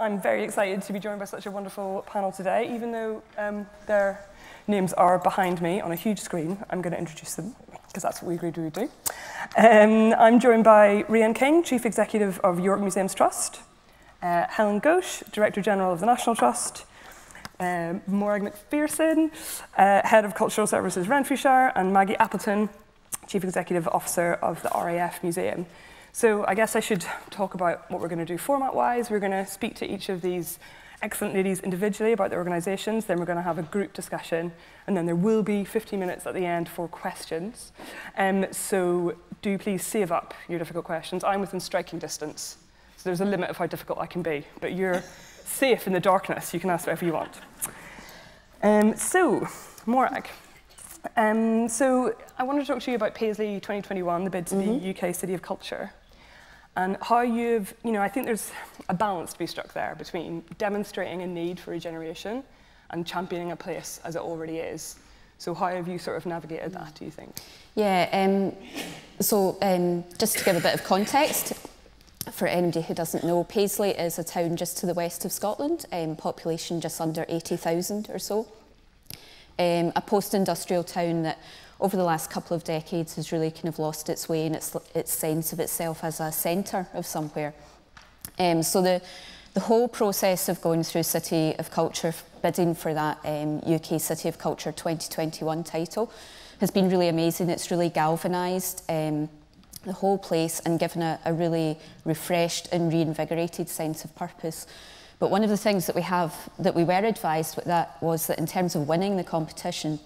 I'm very excited to be joined by such a wonderful panel today. Even though um, their names are behind me on a huge screen, I'm going to introduce them because that's what we agreed we would do. Um, I'm joined by Reyahn King, Chief Executive of York Museums Trust, uh, Helen Ghosh, Director General of the National Trust, um, Morag Macpherson, uh, Head of Cultural Services Renfrewshire, and Maggie Appleton, Chief Executive Officer of the RAF Museum. So I guess I should talk about what we're going to do format-wise. We're going to speak to each of these excellent ladies individually about their organisations, then we're going to have a group discussion, and then there will be 15 minutes at the end for questions. Um, so do please save up your difficult questions. I'm within striking distance, so there's a limit of how difficult I can be, but you're safe in the darkness. You can ask whatever you want. Um, so, Morag. Um, so I wanted to talk to you about Paisley 2021, the bid to mm -hmm. be UK City of Culture and how you've, you know, I think there's a balance to be struck there between demonstrating a need for regeneration and championing a place as it already is. So how have you sort of navigated that, do you think? Yeah, um, so um, just to give a bit of context, for anybody who doesn't know, Paisley is a town just to the west of Scotland, um, population just under 80,000 or so. Um, a post-industrial town that over the last couple of decades has really kind of lost its way and its, its sense of itself as a centre of somewhere. Um, so the, the whole process of going through City of Culture, bidding for that um, UK City of Culture 2021 title, has been really amazing. It's really galvanised um, the whole place and given a, a really refreshed and reinvigorated sense of purpose. But one of the things that we have, that we were advised with that was that in terms of winning the competition,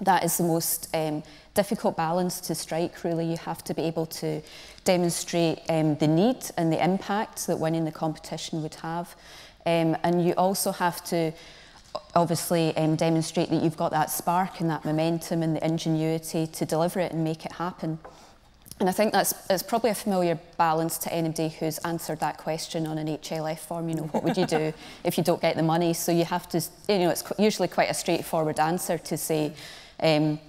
that is the most um, difficult balance to strike, really. You have to be able to demonstrate um, the need and the impact that winning the competition would have. Um, and you also have to obviously um, demonstrate that you've got that spark and that momentum and the ingenuity to deliver it and make it happen. And I think that's it's probably a familiar balance to anybody who's answered that question on an HLF form. You know, what would you do if you don't get the money? So you have to, you know, it's usually quite a straightforward answer to say, um,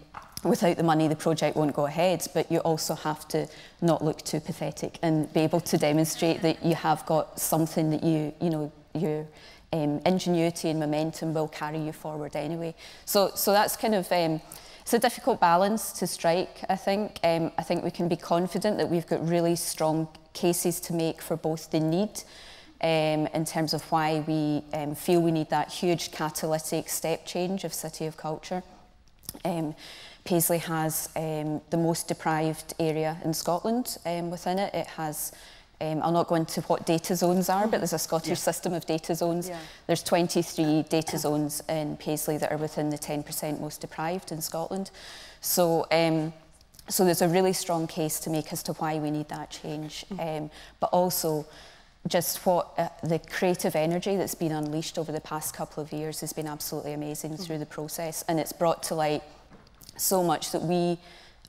without the money, the project won't go ahead, but you also have to not look too pathetic and be able to demonstrate that you have got something that you, you know, your um, ingenuity and momentum will carry you forward anyway. So, so that's kind of, um, it's a difficult balance to strike, I think. Um, I think we can be confident that we've got really strong cases to make for both the need um, in terms of why we um, feel we need that huge catalytic step change of City of Culture. Um, Paisley has um, the most deprived area in Scotland um, within it. It has, um, I'll not go into what data zones are, but there's a Scottish yeah. system of data zones. Yeah. There's 23 data zones in Paisley that are within the 10% most deprived in Scotland. So, um, so there's a really strong case to make as to why we need that change. Mm. Um, but also, just what uh, the creative energy that's been unleashed over the past couple of years has been absolutely amazing mm. through the process and it's brought to light so much that we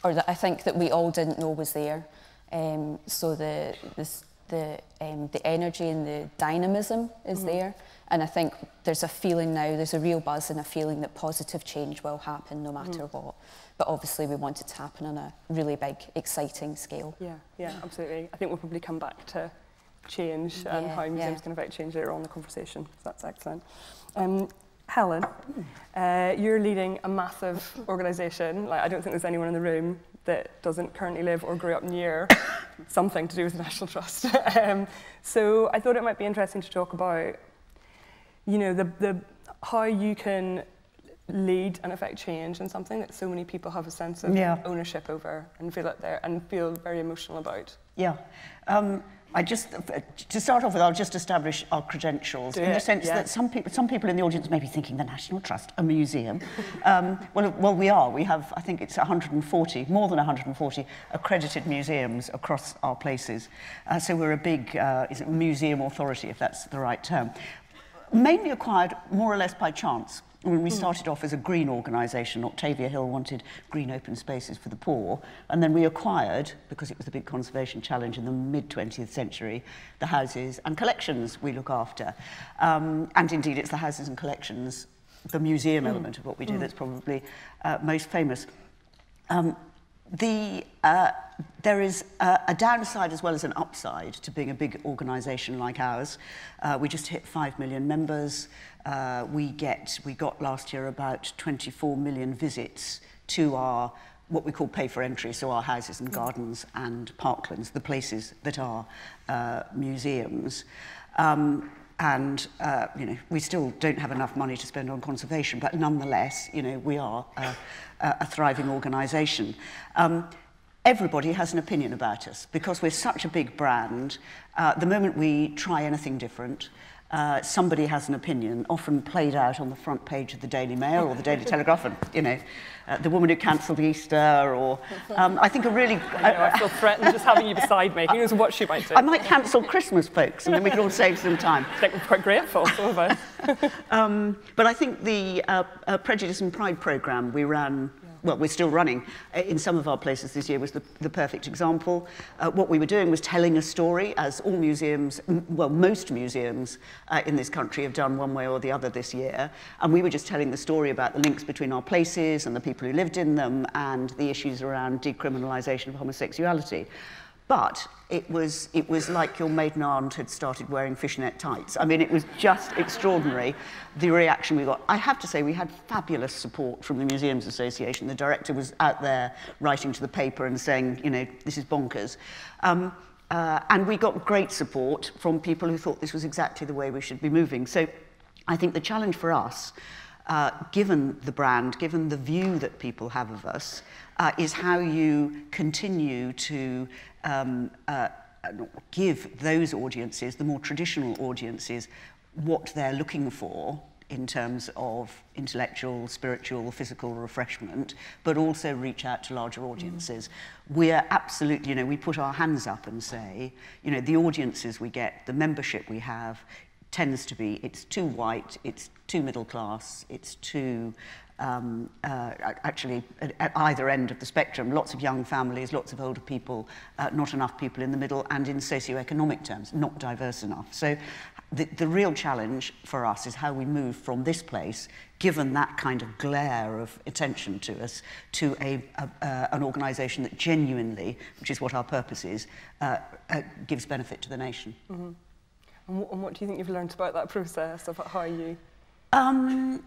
or that I think that we all didn't know was there um, so the this, the um, the energy and the dynamism is mm. there and I think there's a feeling now there's a real buzz and a feeling that positive change will happen no matter mm. what but obviously we want it to happen on a really big exciting scale yeah yeah absolutely I think we'll probably come back to change yeah, and how museums yeah. can affect change later on in the conversation. So that's excellent. Um, Helen, uh, you're leading a massive organisation. Like, I don't think there's anyone in the room that doesn't currently live or grew up near something to do with the National Trust. um, so I thought it might be interesting to talk about, you know, the, the, how you can lead and affect change in something that so many people have a sense of yeah. ownership over and feel it there and feel very emotional about. Yeah. Um, I just, to start off with, I'll just establish our credentials in the sense yeah. that some people, some people in the audience may be thinking the National Trust, a museum. um, well, well, we are. We have, I think it's 140, more than 140 accredited museums across our places. Uh, so we're a big uh, museum authority, if that's the right term. Mainly acquired more or less by chance. When we hmm. started off as a green organisation, Octavia Hill wanted green open spaces for the poor, and then we acquired, because it was the big conservation challenge in the mid-20th century, the houses and collections we look after. Um, and indeed, it's the houses and collections, the museum mm. element of what we do, mm. that's probably uh, most famous. Um, the, uh, there is a, a downside as well as an upside to being a big organisation like ours. Uh, we just hit 5 million members. Uh, we, get, we got last year about 24 million visits to our what we call pay for entry, so our houses and gardens and parklands, the places that are uh, museums. Um, and uh, you know we still don't have enough money to spend on conservation, but nonetheless, you know we are a, a thriving organisation. Um, everybody has an opinion about us because we're such a big brand. Uh, the moment we try anything different, uh, somebody has an opinion, often played out on the front page of the Daily Mail or the Daily Telegraph, and you know, uh, the woman who cancelled Easter, or um, I think a really. I, know, I feel threatened just having you beside me. Who knows what she might do? I might cancel Christmas, folks, and then we can all save some time. I think we're quite grateful, some of us. um, but I think the uh, uh, Prejudice and Pride programme we ran well, we're still running uh, in some of our places this year was the, the perfect example. Uh, what we were doing was telling a story, as all museums, well, most museums uh, in this country have done one way or the other this year. And we were just telling the story about the links between our places and the people who lived in them and the issues around decriminalisation of homosexuality. But it was, it was like your maiden aunt had started wearing fishnet tights. I mean, it was just extraordinary, the reaction we got. I have to say, we had fabulous support from the Museums Association. The director was out there writing to the paper and saying, you know, this is bonkers. Um, uh, and we got great support from people who thought this was exactly the way we should be moving. So I think the challenge for us, uh, given the brand, given the view that people have of us, uh, is how you continue to um, uh, give those audiences, the more traditional audiences, what they're looking for in terms of intellectual, spiritual, physical refreshment, but also reach out to larger audiences. Mm. We're absolutely, you know, we put our hands up and say, you know, the audiences we get, the membership we have, tends to be it's too white, it's too middle class, it's too um, uh, actually at, at either end of the spectrum, lots of young families, lots of older people, uh, not enough people in the middle, and in socioeconomic terms, not diverse enough. So the, the real challenge for us is how we move from this place, given that kind of glare of attention to us, to a, a, uh, an organisation that genuinely, which is what our purpose is, uh, uh, gives benefit to the nation. Mm -hmm. and, what, and what do you think you've learned about that process, of how you... Um,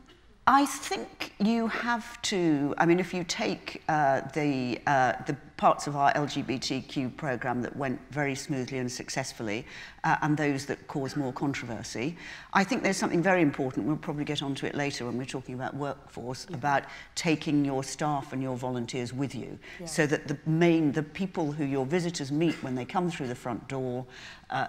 I think you have to, I mean, if you take uh, the, uh, the parts of our LGBTQ program that went very smoothly and successfully uh, and those that cause more controversy, I think there's something very important, we'll probably get onto it later when we're talking about workforce, yeah. about taking your staff and your volunteers with you yeah. so that the main, the people who your visitors meet when they come through the front door uh,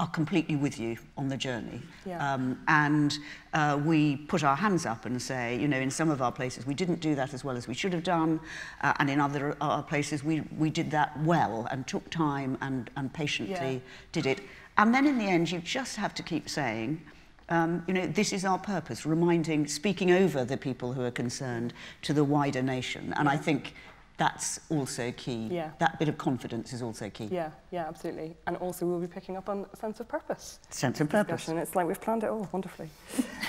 are completely with you on the journey. Yeah. Um, and uh, we put our hands up and say, you know, in some of our places we didn't do that as well as we should have done, uh, and in other uh, places we, we did that well and took time and, and patiently yeah. did it. And then in the end, you just have to keep saying, um, you know, this is our purpose, reminding, speaking over the people who are concerned to the wider nation. And yeah. I think that's also key. Yeah. That bit of confidence is also key. Yeah, yeah, absolutely. And also we'll be picking up on sense of purpose. Sense of purpose. And It's like we've planned it all wonderfully.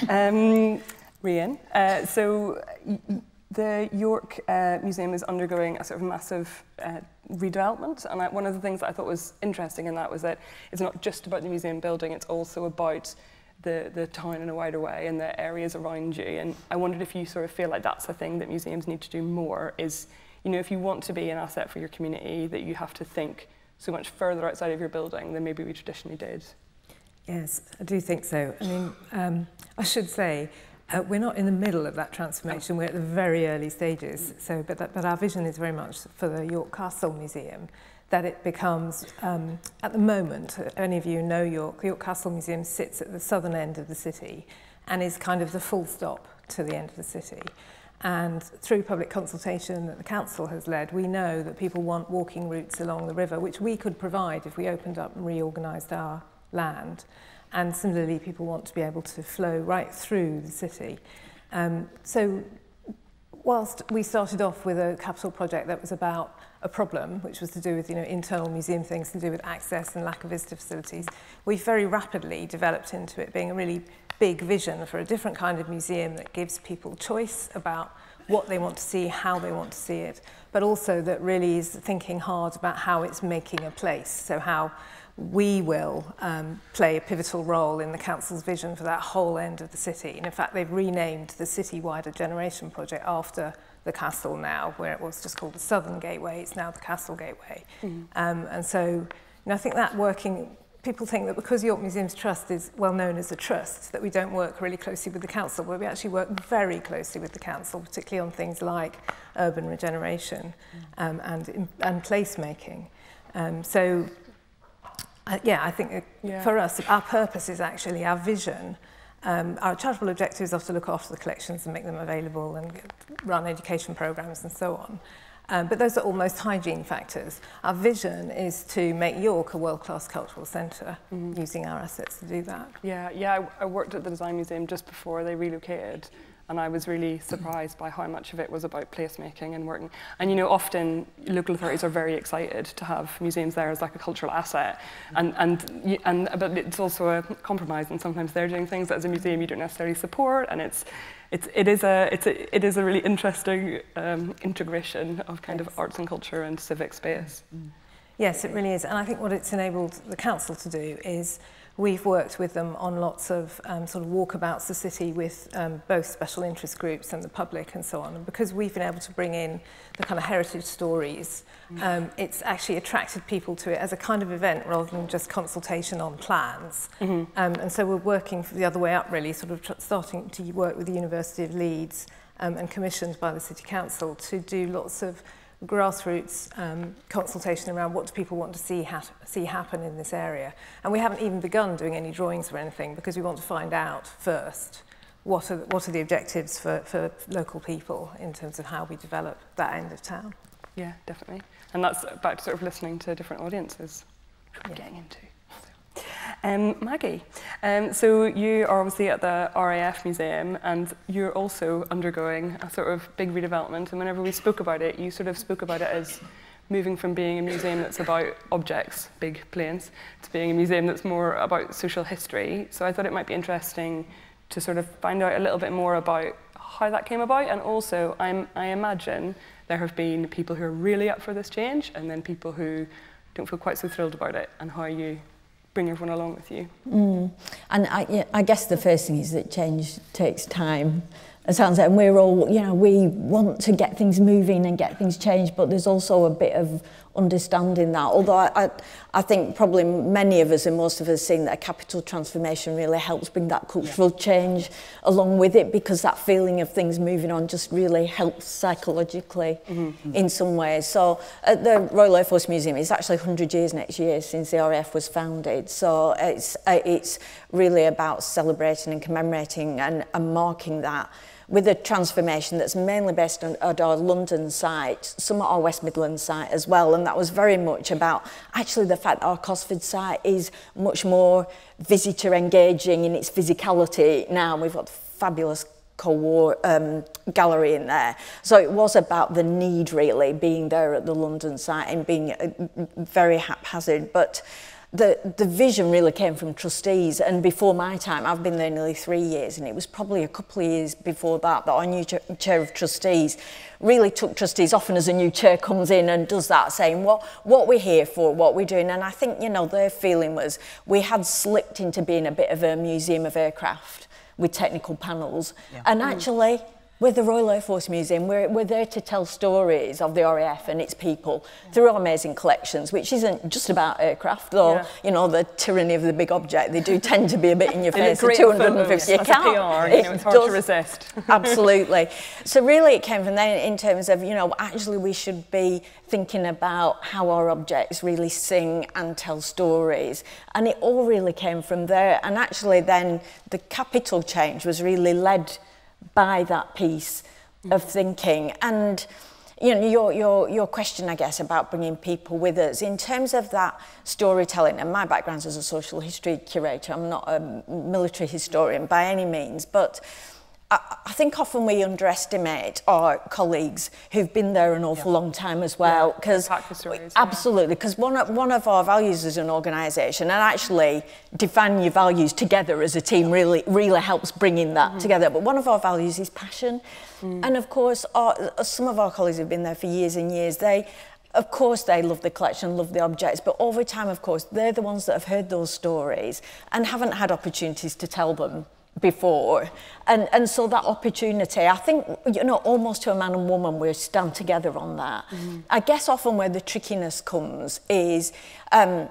um, Reyahn, uh, so the York uh, Museum is undergoing a sort of massive uh, redevelopment. And I, one of the things that I thought was interesting in that was that it's not just about the museum building, it's also about the, the town in a wider way and the areas around you. And I wondered if you sort of feel like that's the thing that museums need to do more is you know, if you want to be an asset for your community, that you have to think so much further outside of your building than maybe we traditionally did. Yes, I do think so. I mean, um, I should say, uh, we're not in the middle of that transformation, we're at the very early stages. So, but, that, but our vision is very much for the York Castle Museum, that it becomes, um, at the moment, any of you know York, the York Castle Museum sits at the southern end of the city and is kind of the full stop to the end of the city. And through public consultation that the council has led, we know that people want walking routes along the river, which we could provide if we opened up and reorganised our land. And similarly, people want to be able to flow right through the city. Um, so whilst we started off with a capital project that was about a problem, which was to do with you know, internal museum things to do with access and lack of visitor facilities, we very rapidly developed into it being a really big vision for a different kind of museum that gives people choice about what they want to see, how they want to see it, but also that really is thinking hard about how it's making a place. So how we will um, play a pivotal role in the council's vision for that whole end of the city. And in fact, they've renamed the City Wider Generation Project after the castle now, where it was just called the Southern Gateway, it's now the Castle Gateway. Mm. Um, and so, you know, I think that working, people think that because York Museums Trust is well known as a trust, that we don't work really closely with the council, but we actually work very closely with the council, particularly on things like urban regeneration mm. um, and, and placemaking. Um, so uh, yeah, I think yeah. for us, our purpose is actually our vision. Um, our charitable objectives are to look after the collections and make them available and run education programs and so on. Um, but those are almost hygiene factors. Our vision is to make York a world-class cultural centre mm. using our assets to do that. Yeah, yeah. I, I worked at the Design Museum just before they relocated, and I was really surprised by how much of it was about placemaking and working. And you know, often local authorities are very excited to have museums there as like a cultural asset, and and and but it's also a compromise, and sometimes they're doing things that as a museum you don't necessarily support, and it's it's it is a it's a it is a really interesting um, integration of kind yes. of arts and culture and civic space. Mm. Yes, it really is, and I think what it's enabled the council to do is We've worked with them on lots of um, sort of walkabouts the city with um, both special interest groups and the public and so on. And because we've been able to bring in the kind of heritage stories, um, it's actually attracted people to it as a kind of event rather than just consultation on plans. Mm -hmm. um, and so we're working the other way up really, sort of starting to work with the University of Leeds um, and commissioned by the City Council to do lots of grassroots um, consultation around what do people want to see, ha see happen in this area. And we haven't even begun doing any drawings or anything because we want to find out first what are, the, what are the objectives for, for local people in terms of how we develop that end of town. Yeah, definitely. And that's about sort of listening to different audiences, yeah. getting into. Um, Maggie, um, so you are obviously at the RAF Museum and you're also undergoing a sort of big redevelopment and whenever we spoke about it, you sort of spoke about it as moving from being a museum that's about objects, big planes, to being a museum that's more about social history. So I thought it might be interesting to sort of find out a little bit more about how that came about and also I'm, I imagine there have been people who are really up for this change and then people who don't feel quite so thrilled about it and how are you bring everyone along with you. Mm. And I, yeah, I guess the first thing is that change takes time. It sounds like we're all, you know, we want to get things moving and get things changed, but there's also a bit of understanding that. Although I, I, I think probably many of us and most of us seen that a capital transformation really helps bring that cultural yeah. change along with it because that feeling of things moving on just really helps psychologically mm -hmm. in some ways. So at the Royal Air Force Museum, it's actually 100 years next year since the RAF was founded. So it's, uh, it's really about celebrating and commemorating and, and marking that with a transformation that's mainly based on at our London site, some at our West Midlands site as well, and that was very much about actually the fact that our Cosford site is much more visitor engaging in its physicality now. We've got fabulous War um, gallery in there. So it was about the need really being there at the London site and being uh, very haphazard. But the, the vision really came from trustees. And before my time, I've been there nearly three years and it was probably a couple of years before that that our new ch chair of trustees really took trustees often as a new chair comes in and does that saying what, what we're here for, what we're doing. And I think, you know, their feeling was we had slipped into being a bit of a museum of aircraft with technical panels. Yeah. and actually With the Royal Air Force Museum, we're, we're there to tell stories of the RAF and its people through our amazing collections, which isn't just about aircraft, though, yeah. you know, the tyranny of the big object. They do tend to be a bit in your face at 250. You can't. PR, you know, it's hard does, to resist. absolutely. So really it came from then in terms of, you know, actually we should be thinking about how our objects really sing and tell stories. And it all really came from there. And actually then the capital change was really led by that piece of thinking. And you know, your, your, your question, I guess, about bringing people with us, in terms of that storytelling, and my background as a social history curator, I'm not a military historian by any means, but I, I think often we underestimate our colleagues who've been there an awful yeah. long time as well. Because yeah, absolutely, because one of, one of our values as an organisation, and actually defining your values together as a team really really helps bringing that mm -hmm. together. But one of our values is passion, mm. and of course, our, some of our colleagues have been there for years and years. They of course they love the collection, love the objects, but over time, of course, they're the ones that have heard those stories and haven't had opportunities to tell them before. And, and so that opportunity, I think, you know, almost to a man and woman, we stand together on that. Mm. I guess often where the trickiness comes is um,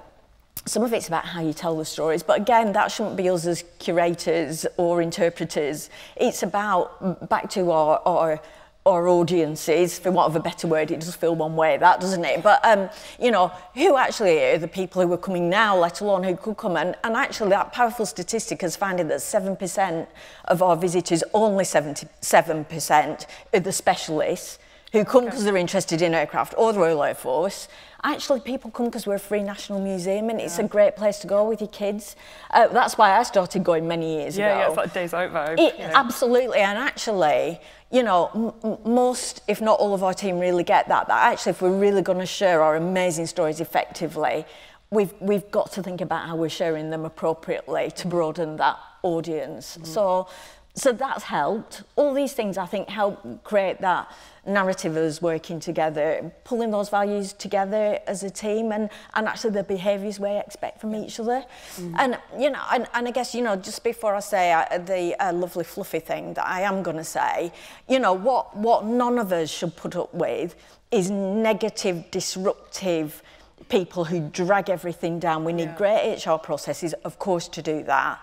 some of it's about how you tell the stories, but again, that shouldn't be us as curators or interpreters. It's about, back to our, our or audiences, for want of a better word, it does feel one way, that doesn't it? But, um, you know, who actually are the people who are coming now, let alone who could come? And, and actually, that powerful statistic has found that 7% of our visitors, only 77% are the specialists who come because they're interested in aircraft or the Royal Air Force. Actually, people come because we're a free national museum and it's yeah. a great place to go with your kids. Uh, that's why I started going many years yeah, ago. Yeah, it's like days out vibe. It, Absolutely, and actually, you know, most, if not all of our team really get that, that actually if we're really going to share our amazing stories effectively, we've, we've got to think about how we're sharing them appropriately to broaden that audience. Mm -hmm. So, so that's helped. All these things, I think, help create that narrative of working together, pulling those values together as a team and, and actually the behaviours we expect from each other. Mm. And, you know, and, and I guess, you know, just before I say uh, the uh, lovely fluffy thing that I am going to say, you know, what, what none of us should put up with is negative, disruptive people who drag everything down. We need yeah. great HR processes, of course, to do that.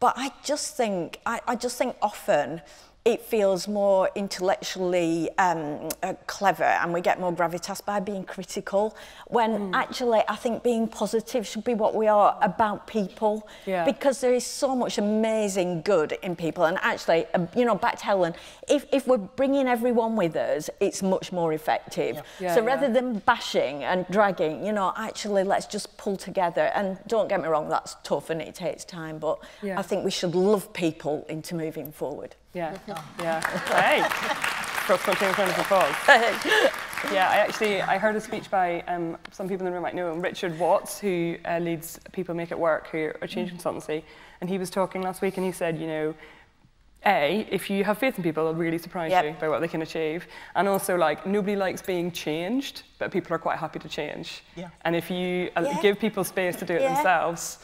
But I just think, I, I just think often, it feels more intellectually um, uh, clever and we get more gravitas by being critical when mm. actually I think being positive should be what we are about people yeah. because there is so much amazing good in people and actually um, you know back to Helen if, if we're bringing everyone with us it's much more effective yeah. Yeah, so rather than bashing and dragging you know actually let's just pull together and don't get me wrong that's tough and it takes time but. I think we should love people into moving forward Yeah, yeah. Hey, cross spontaneous round of applause. yeah, I actually I heard a speech by um, some people in the room might know him, Richard Watts, who uh, leads People Make It Work, who are change consultancy, and he was talking last week, and he said, you know, A, if you have faith in people, they'll really surprise yep. you by what they can achieve. And also, like, nobody likes being changed, but people are quite happy to change. Yeah. And if you uh, yeah. give people space to do it yeah. themselves,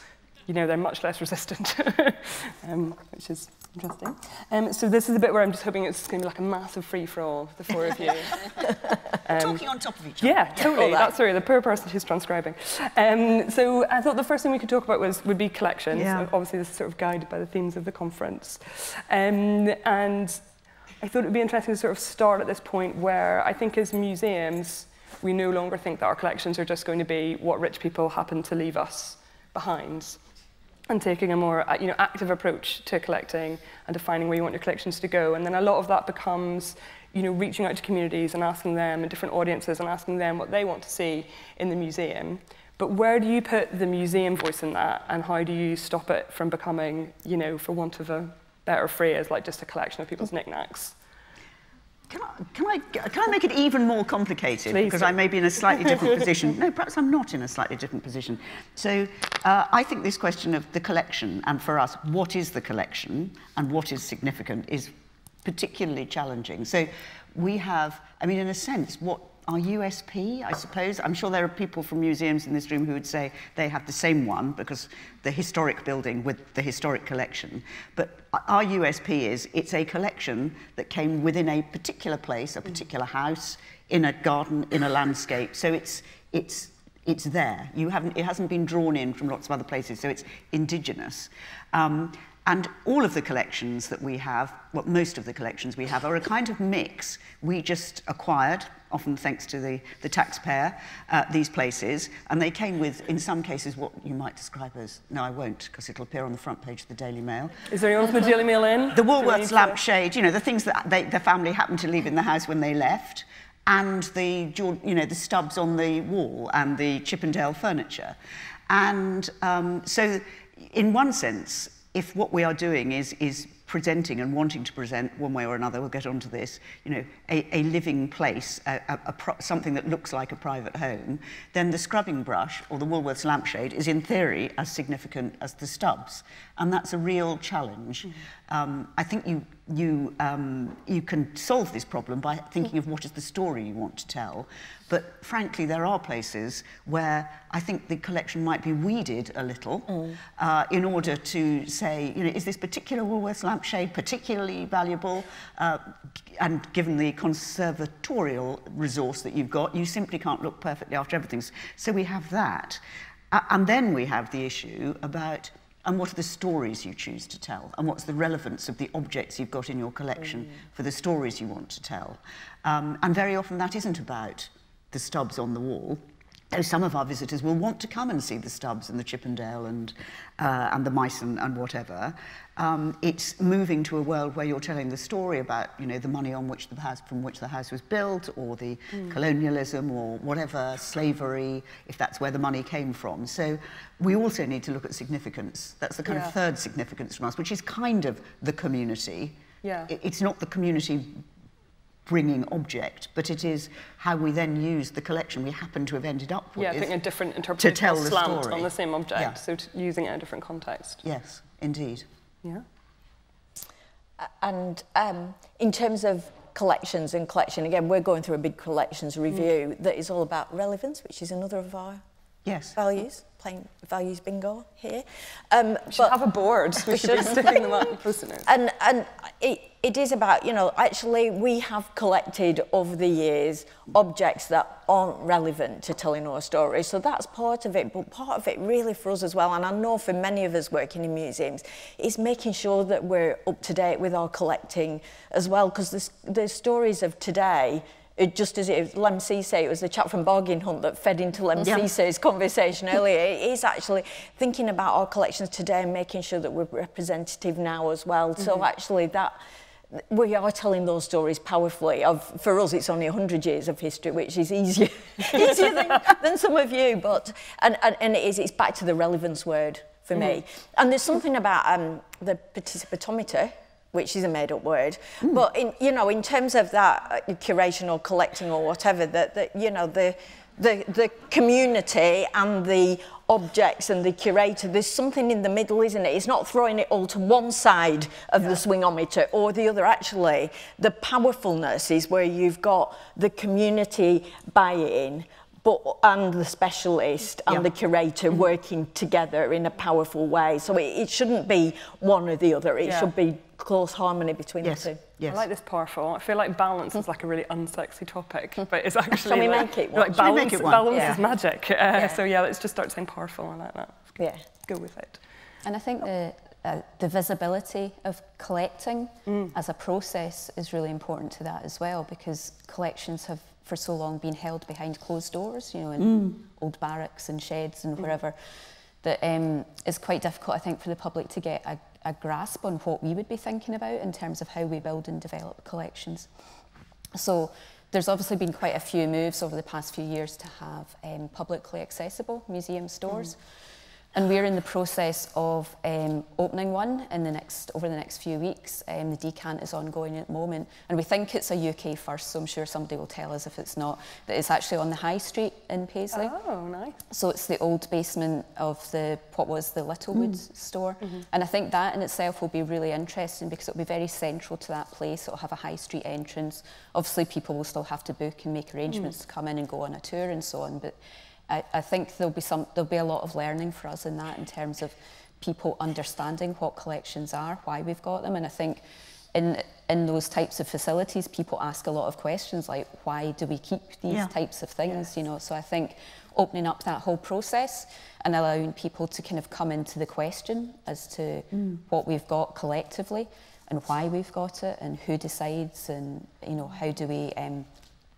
you know, they're much less resistant, um, which is Interesting. Um, so this is a bit where I'm just hoping it's going to be like a massive free-for-all, the four of you. um, Talking on top of each other. Yeah, totally. That. That's sorry, the poor person who's transcribing. Um, so I thought the first thing we could talk about was would be collections. Yeah. So obviously, this is sort of guided by the themes of the conference. Um, and I thought it would be interesting to sort of start at this point where I think as museums, we no longer think that our collections are just going to be what rich people happen to leave us behind and taking a more uh, you know, active approach to collecting and defining where you want your collections to go. And then a lot of that becomes you know, reaching out to communities and asking them and different audiences and asking them what they want to see in the museum. But where do you put the museum voice in that and how do you stop it from becoming, you know, for want of a better phrase, like just a collection of people's knickknacks? Can I, can, I, can I make it even more complicated? Please because. I may be in a slightly different position. No, perhaps I'm not in a slightly different position. So uh, I think this question of the collection, and for us, what is the collection and what is significant, is particularly challenging. So we have, I mean, in a sense, what our USP, I suppose. I'm sure there are people from museums in this room who would say they have the same one because the historic building with the historic collection. But our USP is it's a collection that came within a particular place, a particular house, in a garden, in a landscape. So it's, it's, it's there. You haven't, it hasn't been drawn in from lots of other places, so it's indigenous. Um, and all of the collections that we have, well, most of the collections we have, are a kind of mix. We just acquired, often thanks to the, the taxpayer, uh, these places, and they came with, in some cases, what you might describe as, no, I won't, because it'll appear on the front page of the Daily Mail. Is there anyone from the Daily Mail in? The Woolworths lampshade, you know, the things that they, the family happened to leave in the house when they left, and the, you know, the stubs on the wall and the Chippendale furniture. And um, so, in one sense, if what we are doing is, is presenting and wanting to present one way or another, we'll get onto this, you know, a, a living place, a, a, a pro, something that looks like a private home, then the scrubbing brush or the Woolworths lampshade is in theory as significant as the stubs. And that's a real challenge. Mm um, I think you, you, um, you can solve this problem by thinking of what is the story you want to tell. But frankly, there are places where I think the collection might be weeded a little mm. uh, in order to say, you know, is this particular Woolworths lampshade particularly valuable? Uh, and given the conservatorial resource that you've got, you simply can't look perfectly after everything. So we have that. Uh, and then we have the issue about and what are the stories you choose to tell and what's the relevance of the objects you've got in your collection mm. for the stories you want to tell. Um, and very often that isn't about the stubs on the wall. Though some of our visitors will want to come and see the stubs and the Chippendale and, uh, and the mice and, and whatever. Um, it's moving to a world where you're telling the story about, you know, the money on which the house, from which the house was built, or the mm. colonialism, or whatever, slavery, if that's where the money came from. So we also need to look at significance. That's the kind yeah. of third significance from us, which is kind of the community. Yeah. It's not the community bringing object, but it is how we then use the collection we happen to have ended up with. Yeah, I think a different interpretation to tell the slant story. on the same object, yeah. so using it in a different context. Yes, indeed. Yeah. And um, in terms of collections and collection, again, we're going through a big collections review mm. that is all about relevance, which is another of our yes. values playing values bingo here. Um, we should have a board. We, we should, should be sticking them up post And, and it, it is about, you know, actually we have collected over the years objects that aren't relevant to telling our story. So that's part of it, but part of it really for us as well, and I know for many of us working in museums, is making sure that we're up to date with our collecting as well, because the, the stories of today it, just as it was Lemn Sissay, it was the chap from Bargain Hunt that fed into Lemn yeah. Sissay's conversation earlier. It is actually thinking about our collections today and making sure that we're representative now as well. Mm -hmm. So mm-hmm. actually that we are telling those stories powerfully. Of, for us, it's only 100 years of history, which is easier, easier than, than some of you. But and, and, and it is, it's back to the relevance word for mm. me. Mm-hmm. And there's something about um, the participatometer, which is a made-up word. Mm. But in, you know, in terms of that uh, curation or collecting or whatever, that, that you know, the, the, the community and the objects and the curator, there's something in the middle, isn't it? It's not throwing it all to one side of yeah. the swingometer or the other. Actually, the powerfulness is where you've got the community buy-in but and the specialist and yeah. the curator mm-hmm. working together in a powerful way. So it, it shouldn't be one or the other. It yeah. should be close harmony between yes. the two. Yes. I like this powerful. I feel like balance is like a really unsexy topic, but it's actually Can we like, make it one? like balance, it one? balance yeah. is magic. Uh, yeah. So yeah, let's just start saying powerful. I like that. Yeah. Go with it. And I think the uh, the visibility of collecting mm. as a process is really important to that as well because collections have for so long been held behind closed doors, you know, in mm. old barracks and sheds and mm. wherever, that um, it's quite difficult, I think, for the public to get a, a grasp on what we would be thinking about in terms of how we build and develop collections. So there's obviously been quite a few moves over the past few years to have um, publicly accessible museum stores. Mm. And we're in the process of um, opening one in the next, over the next few weeks. Um, the decant is ongoing at the moment. And we think it's a UK first, so I'm sure somebody will tell us if it's not. That it's actually on the High Street in Paisley. Oh, nice. So it's the old basement of the what was the Littlewood mm. store. Mm -hmm. And I think that in itself will be really interesting because it'll be very central to that place. It'll have a high street entrance. Obviously, people will still have to book and make arrangements mm. to come in and go on a tour and so on. But I, I think there'll be some there'll be a lot of learning for us in that in terms of people understanding what collections are, why we've got them, and I think in in those types of facilities, people ask a lot of questions like, why do we keep these yeah. types of things? You know, so I think opening up that whole process and allowing people to kind of come into the question as to mm. what we've got collectively and why we've got it and who decides and you know how do we um,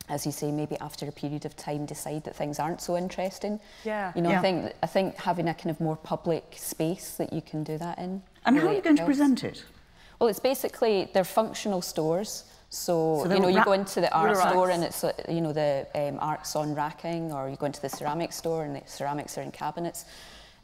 as you say, maybe after a period of time decide that things aren't so interesting. Yeah. You know, yeah. I think I think having a kind of more public space that you can do that in. And really how are you going helps. to present it? Well, it's basically they're functional stores. So, so you know, you go into the art store and it's you know the um, art's on racking, or you go into the ceramic store and the ceramics are in cabinets.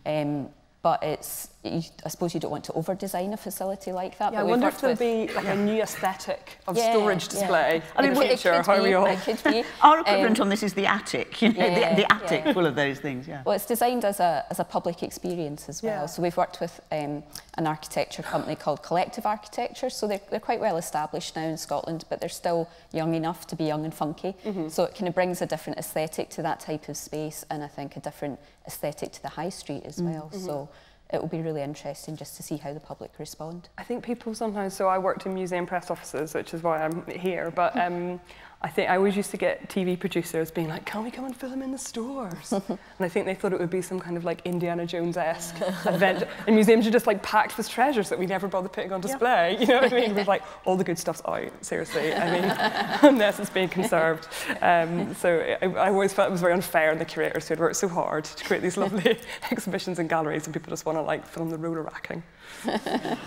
Um, but it's you, I suppose you don't want to over-design a facility like that. Yeah, but I wonder if there'll be like a new aesthetic of yeah, storage display yeah. I mean, the future. How we all? Our equivalent um, on this is the attic, you know, the, the, attic full of those things, yeah. Well, it's designed as a, as a public experience as well. So we've worked with um, an architecture company called Collective Architecture, so they're, they're quite well established now in Scotland, but they're still young enough to be young and funky. Mm -hmm. So it kind of brings a different aesthetic to that type of space and I think a different aesthetic to the high street as mm-hmm. well. Mm -hmm. So it will be really interesting just to see how the public respond. I think people sometimes, so I worked in museum press offices, which is why I'm here, but um, I think I always used to get TV producers being like, can we come and film in the stores? and I think they thought it would be some kind of like Indiana Jones-esque event. And museums are just like packed with treasures that we never bother putting on display. Yeah. You know what I mean? With like all the good stuff's out, seriously. I mean, unless it's being conserved. Um, so I, I always felt it was very unfair on the curators who had worked so hard to create these lovely exhibitions and galleries and people just want to like film the roller racking. it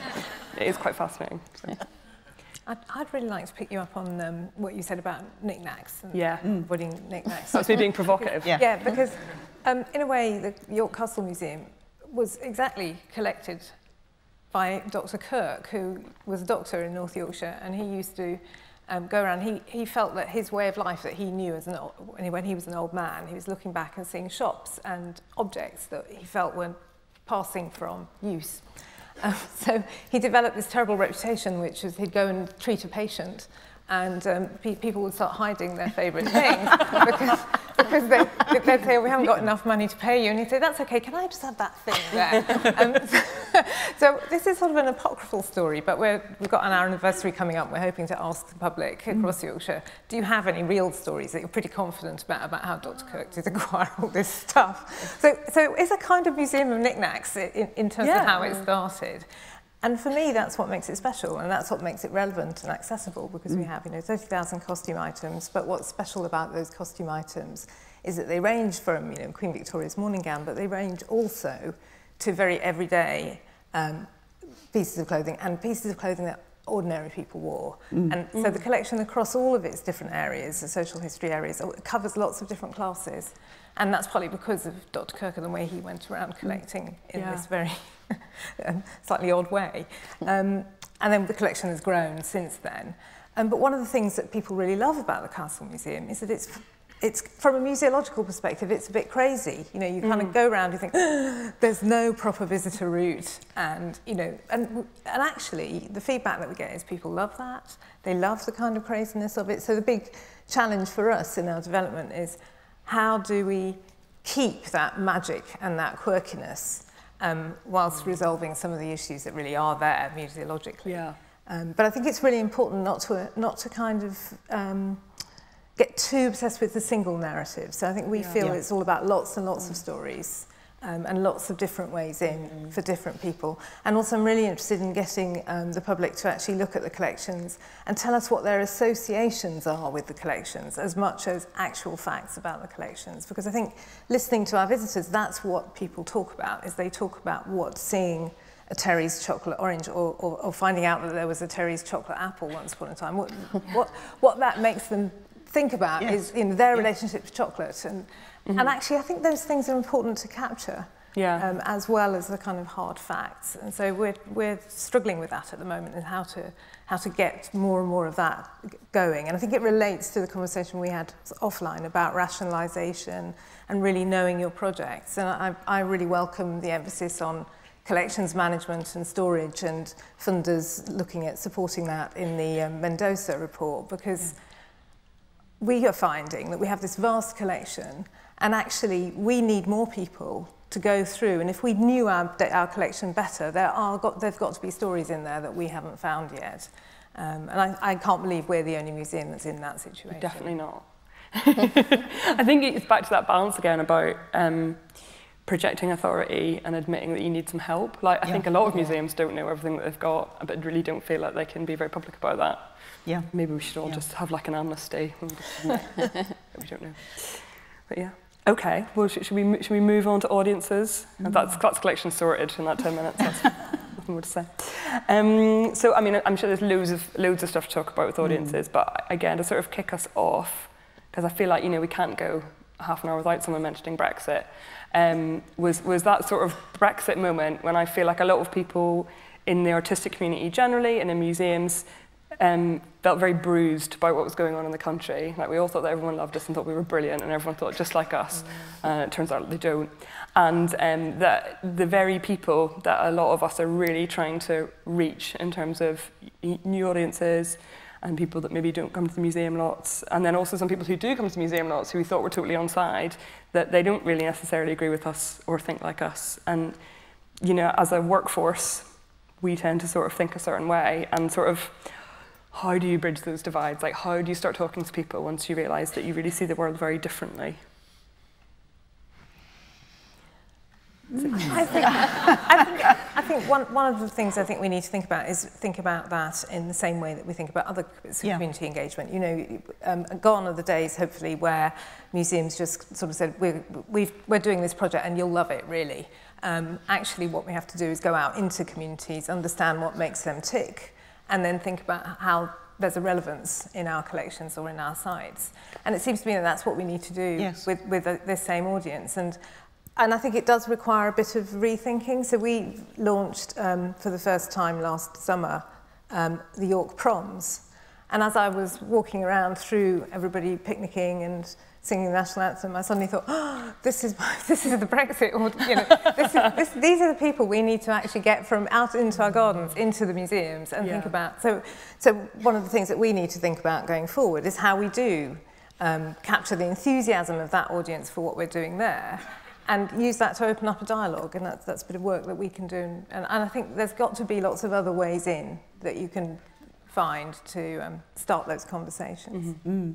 is quite fascinating. So. I'd, I'd really like to pick you up on um, what you said about knickknacks and yeah. mm. wedding knickknacks. That's me being provocative. yeah. yeah, because um, in a way, the York Castle Museum was exactly collected by Dr. Kirk, who was a doctor in North Yorkshire, and he used to um, go around. He, he felt that his way of life that he knew as an old, when he was an old man, he was looking back and seeing shops and objects that he felt were passing from use. Um, so he developed this terrible reputation, which is he'd go and treat a patient, and um, pe people would start hiding their favourite things because, because they, they'd say, we haven't got enough money to pay you. And he'd say, that's okay, can I just have that thing there? um, so, so this is sort of an apocryphal story, but we're, we've got an anniversary coming up. We're hoping to ask the public mm. across Yorkshire, do you have any real stories that you're pretty confident about, about how Dr. Kirk did acquire all this stuff? So, so it's a kind of museum of knickknacks in, in terms yeah. of how it started. And for me, that's what makes it special, and that's what makes it relevant and accessible, because mm. we have, you know, 30,000 costume items, but what's special about those costume items is that they range from, you know, Queen Victoria's morning gown, but they range also to very everyday um, pieces of clothing, and pieces of clothing that ordinary people wore. Mm. And so the collection across all of its different areas, the social history areas, covers lots of different classes. And that's partly because of Dr. Kirk and the way he went around collecting in yeah. this very slightly odd way. Um, and then the collection has grown since then. Um, but one of the things that people really love about the Castle Museum is that it's it's from a museological perspective, it's a bit crazy. You know, you kind mm. of go around, you think, there's no proper visitor route. And, you know, and, and actually the feedback that we get is people love that. They love the kind of craziness of it. So the big challenge for us in our development is how do we keep that magic and that quirkiness um, whilst resolving some of the issues that really are there museologically. Yeah. Um, but I think it's really important not to, not to kind of um, get too obsessed with the single narrative. So I think we yeah. feel yeah. it's all about lots and lots mm. of stories um, and lots of different ways in mm. for different people. And also I'm really interested in getting um, the public to actually look at the collections and tell us what their associations are with the collections as much as actual facts about the collections. Because I think listening to our visitors, that's what people talk about, is they talk about what seeing a Terry's chocolate orange or, or, or finding out that there was a Terry's chocolate apple once upon a time. What, what, what that makes them think about yes. is you know, their relationship to chocolate and Mm-hmm. And actually, I think those things are important to capture. Yeah. Um, as well as the kind of hard facts. And so we're, we're struggling with that at the moment and how to, how to get more and more of that going. And I think it relates to the conversation we had offline about rationalisation and really knowing your projects. And I, I really welcome the emphasis on collections management and storage and funders looking at supporting that in the um, Mendoza report because yeah. we are finding that we have this vast collection And actually, we need more people to go through. And if we knew our, our collection better, there are got, there've got to be stories in there that we haven't found yet. Um, and I, I can't believe we're the only museum that's in that situation. Definitely not. I think it's back to that balance again about um, projecting authority and admitting that you need some help. Like, I yeah. think a lot of museums don't know everything that they've got, but really don't feel like they can be very public about that. Yeah. Maybe we should all yeah. just have like an amnesty. we don't know. But yeah. Okay, well, should, should, we, should we move on to audiences? Mm. That's, that's collection sorted in that 10 minutes. That's nothing more to say. Um, so, I mean, I'm sure there's loads of, loads of stuff to talk about with audiences, mm. but again, to sort of kick us off, because I feel like, you know, we can't go half an hour without someone mentioning Brexit. um, was, was that sort of Brexit moment when I feel like a lot of people in the artistic community generally and in museums um, felt very bruised by what was going on in the country. Like we all thought that everyone loved us and thought we were brilliant and everyone thought just like us. And Uh, it turns out they don't. And um, that the very people that a lot of us are really trying to reach in terms of new audiences and people that maybe don't come to the museum lots. And then also some people who do come to the museum lots who we thought were totally on side, that they don't really necessarily agree with us or think like us. And, you know, as a workforce, we tend to sort of think a certain way and sort of how do you bridge those divides? Like, how do you start talking to people once you realise that you really see the world very differently? I think, I think, I think one, one of the things I think we need to think about is think about that in the same way that we think about other yeah. community engagement. You know, um, gone are the days, hopefully, where museums just sort of said, we're, we've, we're doing this project and you'll love it, really. Um, actually, what we have to do is go out into communities, understand what makes them tick, and then think about how there's a relevance in our collections or in our sites. And it seems to me that that's what we need to do yes. with, with a, this same audience. And, and I think it does require a bit of rethinking. So we launched um, for the first time last summer um, the York Proms. And as I was walking around through everybody picnicking and singing the national anthem, I suddenly thought, oh, this is this is the Brexit, or you know, this is, this, these are the people we need to actually get from out into our gardens, into the museums, and yeah. think about. So, so one of the things that we need to think about going forward is how we do um, capture the enthusiasm of that audience for what we're doing there. And use that to open up a dialogue, and that's, that's a bit of work that we can do. And, and I think there's got to be lots of other ways in that you can find to um, start those conversations. Mm -hmm. mm.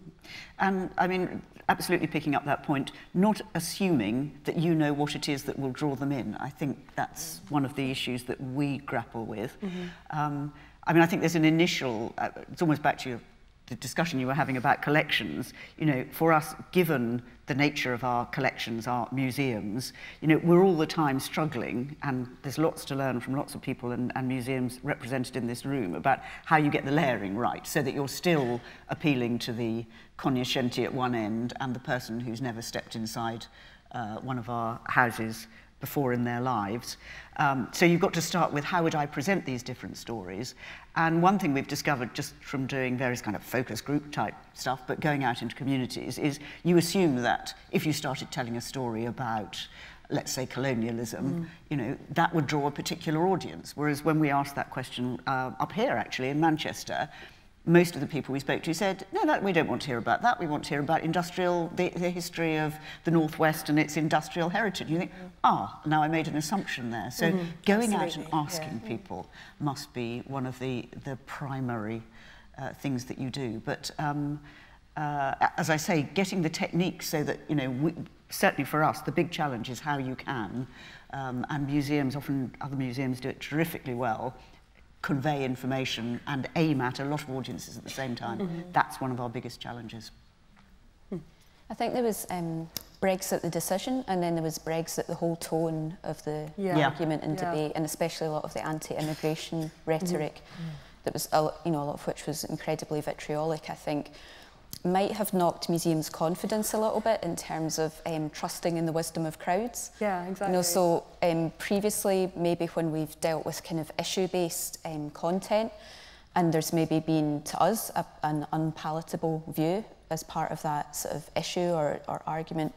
And I mean, absolutely picking up that point, not assuming that you know what it is that will draw them in. I think that's one of the issues that we grapple with. Mm -hmm. um, I mean, I think there's an initial, uh, it's almost back to your, the discussion you were having about collections. You know, for us, given the nature of our collections, our museums, you know, we're all the time struggling, and there's lots to learn from lots of people and, and museums represented in this room about how you get the layering right so that you're still appealing to the cognoscenti at one end and the person who's never stepped inside uh, one of our houses before in their lives. Um, so you've got to start with how would I present these different stories? And one thing we've discovered just from doing various kind of focus group type stuff, but going out into communities, is you assume that if you started telling a story about let's say colonialism, mm. you know, that would draw a particular audience. Whereas when we asked that question uh, up here, actually, in Manchester, most of the people we spoke to said, no, that, we don't want to hear about that. We want to hear about industrial, the, the history of the Northwest and its industrial heritage. You think, mm. ah, now I made an assumption there. So mm going Absolutely. out and asking yeah. people must be one of the, the primary uh, things that you do. But um, uh, as I say, getting the techniques so that, you know, we, certainly for us, the big challenge is how you can, um, and museums, often other museums do it terrifically well, convey information and aim at a lot of audiences at the same time. Mm -hmm. That's one of our biggest challenges. Hmm. I think there was um, Brexit the decision, and then there was Brexit the whole tone of the yeah. argument and yeah. debate, and especially a lot of the anti-immigration rhetoric. Mm -hmm. That was, you know, a lot of which was incredibly vitriolic. I think might have knocked museums' confidence a little bit in terms of um, trusting in the wisdom of crowds. Yeah, exactly. You know, so um, previously, maybe when we've dealt with kind of issue-based um, content, and there's maybe been to us a, an unpalatable view as part of that sort of issue or, or argument.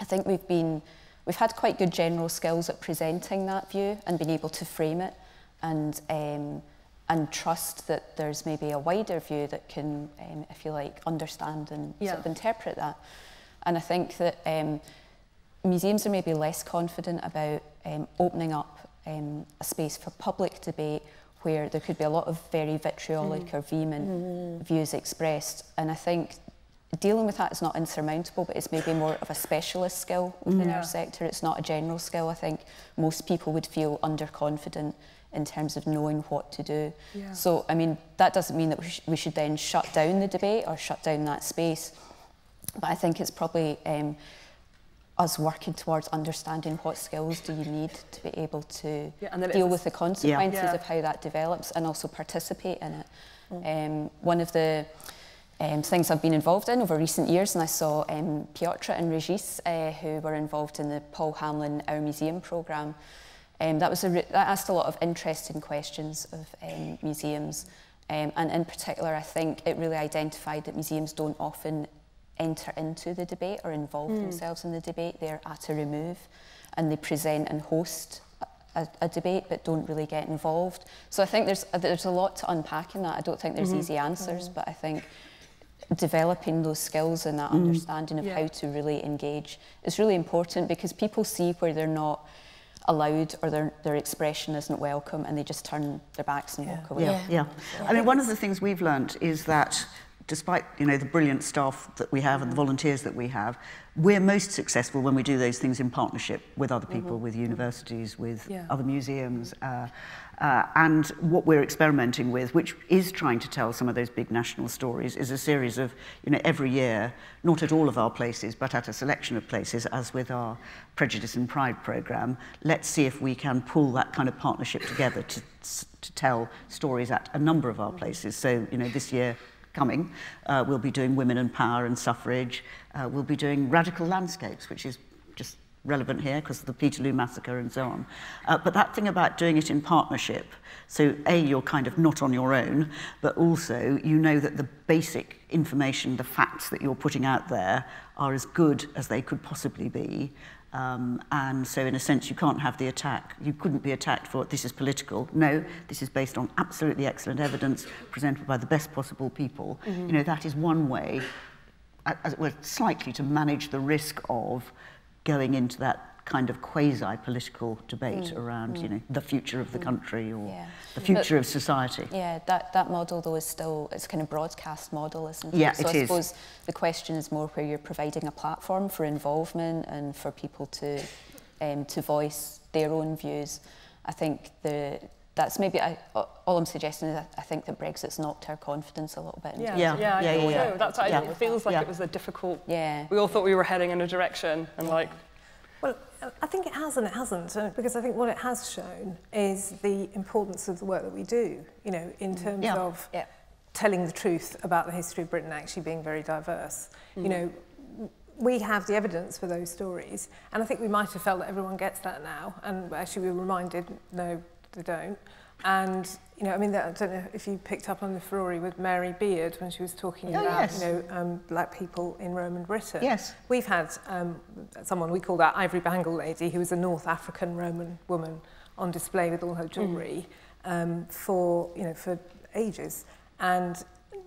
I think we've been we've had quite good general skills at presenting that view and being able to frame it and um, and trust that there's maybe a wider view that can, um, if you like, understand and yeah. sort of interpret that. And I think that um, museums are maybe less confident about um, opening up um, a space for public debate where there could be a lot of very vitriolic mm. or vehement mm. views expressed. And I think dealing with that is not insurmountable, but it's maybe more of a specialist skill within yeah. our sector. It's not a general skill. I think most people would feel underconfident in terms of knowing what to do. Yeah. So, I mean, that doesn't mean that we, sh we should then shut down the debate or shut down that space. But I think it's probably um, us working towards understanding what skills do you need to be able to yeah, deal with the consequences yeah. of how that develops and also participate in it. Mm. Um, one of the um, things I've been involved in over recent years, and I saw um, Piotr and Regis, uh, who were involved in the Paul Hamlyn Our Museum programme. Um, that, was a that asked a lot of interesting questions of um, museums, um, and in particular, I think it really identified that museums don't often enter into the debate or involve mm. themselves in the debate. They're at a remove, and they present and host a, a debate but don't really get involved. So I think there's there's a lot to unpack in that. I don't think there's mm -hmm. easy answers, mm -hmm. but I think developing those skills and that mm. understanding of yeah. how to really engage is really important because people see where they're not allowed or their, their expression isn't welcome and they just turn their backs and yeah. walk away. Yeah, yeah. yeah. I mean, one of the things we've learned is that despite you know the brilliant staff that we have and the volunteers that we have, we're most successful when we do those things in partnership with other people, mm -hmm. with universities, with yeah. other museums. Uh, uh, and what we're experimenting with, which is trying to tell some of those big national stories, is a series of, you know, every year, not at all of our places, but at a selection of places, as with our Prejudice and Pride programme. Let's see if we can pull that kind of partnership together to, to tell stories at a number of our places. So, you know, this year, coming, uh, we'll be doing women and power and suffrage. Uh, we'll be doing radical landscapes, which is relevant here because of the Peterloo massacre and so on. Uh, but that thing about doing it in partnership, so A, you're kind of not on your own, but also you know that the basic information, the facts that you're putting out there are as good as they could possibly be. Um, and so in a sense you can't have the attack. You couldn't be attacked for this is political. No, this is based on absolutely excellent evidence presented by the best possible people. Mm -hmm. You know, that is one way, as it were, slightly to manage the risk of going into that kind of quasi-political debate mm, around, mm. you know, the future of the mm. country or yeah. the future but, of society. Yeah, that, that model though is still, it's kind of broadcast model, isn't it? Yeah, so it I suppose the question is more where you're providing a platform for involvement and for people to, um, to voice their own views. I think the, that's maybe I, all I'm suggesting is I think that Brexit's knocked our confidence a little bit. Yeah, yeah, yeah, yeah, yeah, yeah. That's what yeah. it feels like yeah. it was a difficult. Yeah. We all thought we were heading in a direction, and like. Well, I think it has and it hasn't, uh, because I think what it has shown is the importance of the work that we do. You know, in mm-hmm. terms yeah. of yeah. telling the truth about the history of Britain actually being very diverse. Mm. You know, we have the evidence for those stories, and I think we might have felt that everyone gets that now, and actually we were reminded, no, they don't. And, you know, I mean, I don't know if you picked up on the Ferrari with Mary Beard when she was talking oh, about, yes. you know, um, black people in Roman Britain. Yes. We've had um, someone we call that Ivory Bangle lady, who was a North African Roman woman on display with all her jewellery mm. um, for, you know, for ages. And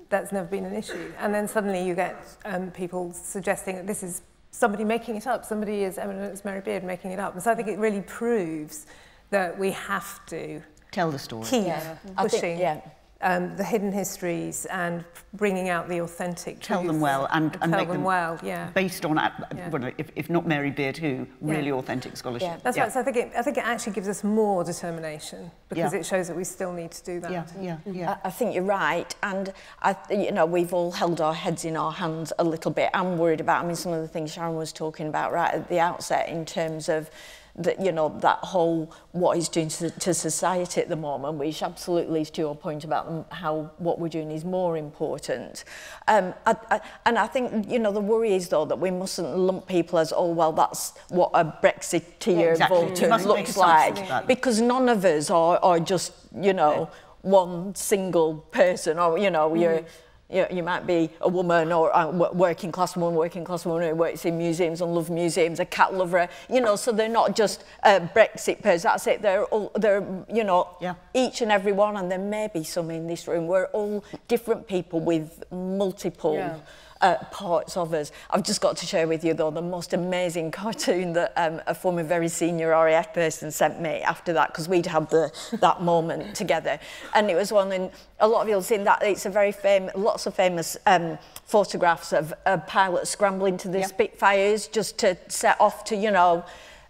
that's never been an issue. And then suddenly you get um, people suggesting that this is somebody making it up, somebody as eminent as Mary Beard making it up. And so I think it really proves that we have to tell the story. Keep yeah. pushing think, yeah. um, the hidden histories and bringing out the authentic Tell them well and, and, and make them, them well, yeah. based on, uh, yeah. if, if not Mary Beard, who, really yeah. authentic scholarship. Yeah. That's yeah. right, so I think, it, I think it actually gives us more determination because yeah. it shows that we still need to do that. Yeah, yeah, yeah. I, I think you're right and I, you know, we've all held our heads in our hands a little bit. I'm worried about, I mean, some of the things Sharon was talking about right at the outset in terms of that you know that whole what he's doing to, to society at the moment which absolutely is to your point about how what we're doing is more important um, I, I, and I think you know the worry is though that we mustn't lump people as oh well that's what a Brexiteer yeah, exactly. voter looks like because none of us are, are just you know yeah. one single person or you know mm. you're you, you might be a woman or a working class woman, working class woman who works in museums and love museums, a cat lover, you know, so they're not just uh, Brexit pers. That's it. They're all, they're, you know, yeah. each and every one, and there may be some in this room. We're all different people with multiple. Yeah uh, parts of us. I've just got to share with you, though, the most amazing cartoon that um, a former very senior RAF person sent me after that, because we'd had the, that moment together. And it was one, and a lot of you will seen that it's a very famous, lots of famous um, photographs of a pilot scrambling to the yep. Spitfires just to set off to, you know,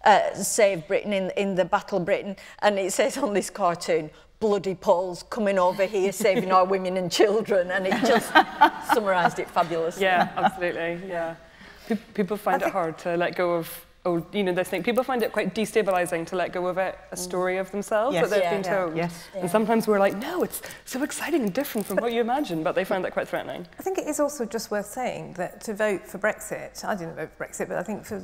uh, save Britain in, in the Battle of Britain. And it says on this cartoon, bloody Poles coming over here saving our women and children and it just summarised it fabulous. Yeah, absolutely, yeah. People find it hard to let go of oh, you know, this thing. People find it quite destabilizing to let go of it, a mm. story of themselves Yes. that they've Yeah. been Yeah. told. Yes. And sometimes we're like, no, it's so exciting and different from what you imagine, but they find that quite threatening. I think it is also just worth saying that to vote for Brexit, I didn't vote for Brexit, but I think for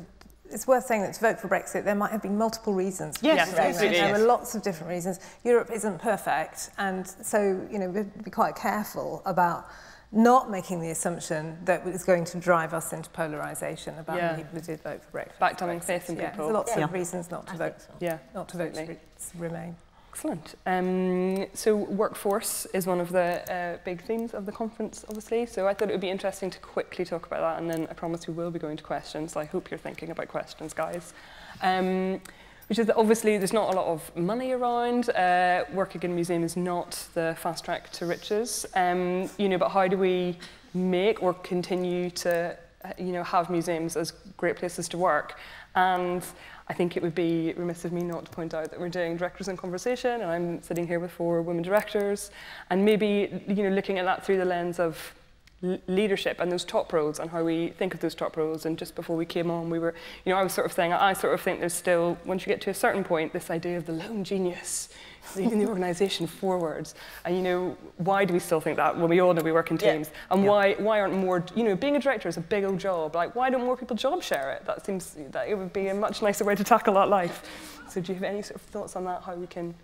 it's worth saying that to vote for Brexit, there might have been multiple reasons. for Yes, voting absolutely, There were lots of different reasons. Europe isn't perfect, and so you know, we'd be quite careful about not making the assumption that it's going to drive us into polarisation about Yeah. the people who did vote for Brexit. Back to having faith in yeah, people. There's lots Yeah. of reasons not to I vote, think so. Yeah. not to vote to re- remain. Excellent. Um, so workforce is one of the uh, big themes of the conference, obviously. So I thought it would be interesting to quickly talk about that, and then I promise we will be going to questions. So I hope you're thinking about questions, guys. Um, which is that obviously there's not a lot of money around. Uh, working in a museum is not the fast track to riches. Um, you know, but how do we make or continue to, uh, you know, have museums as great places to work? And I think it would be remiss of me not to point out that we're doing directors in conversation, and I'm sitting here with four women directors, and maybe you know looking at that through the lens of leadership and those top roles and how we think of those top roles. And just before we came on, we were, you know, I was sort of saying, I sort of think there's still, once you get to a certain point, this idea of the lone genius leading the organisation forwards. And, you know, why do we still think that? when we all know we work in Yeah. teams. And Yeah. why, why aren't more, you know, being a director is a big old job. Like, why don't more people job share it? That seems, that it would be a much nicer way to tackle that life. So do you have any sort of thoughts on that, how we can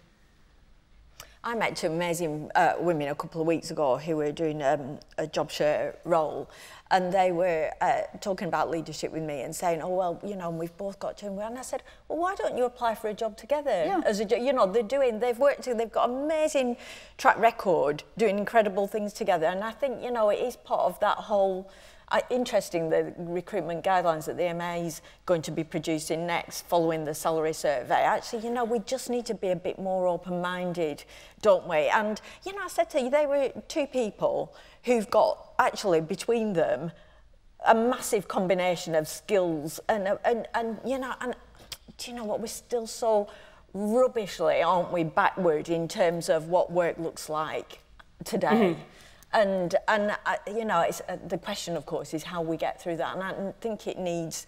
I met two amazing uh, women a couple of weeks ago who were doing um, a job share role and they were uh, talking about leadership with me and saying, oh, well, you know, we've both got to, and I said, well, why don't you apply for a job together? Yeah. As a, you know, they're doing, they've worked, together, they've got amazing track record doing incredible things together. And I think, you know, it is part of that whole, uh, interesting the recruitment guidelines that the MA is going to be producing next following the salary survey. Actually, you know, we just need to be a bit more open-minded, don't we? And, you know, I said to you, they were two people who've got actually between them a massive combination of skills and, and, and you know, and do you know what, we're still so rubbishly, aren't we, backward in terms of what work looks like today. And, and uh, you know, uh, the question, of course, is how we get through that. And I think it needs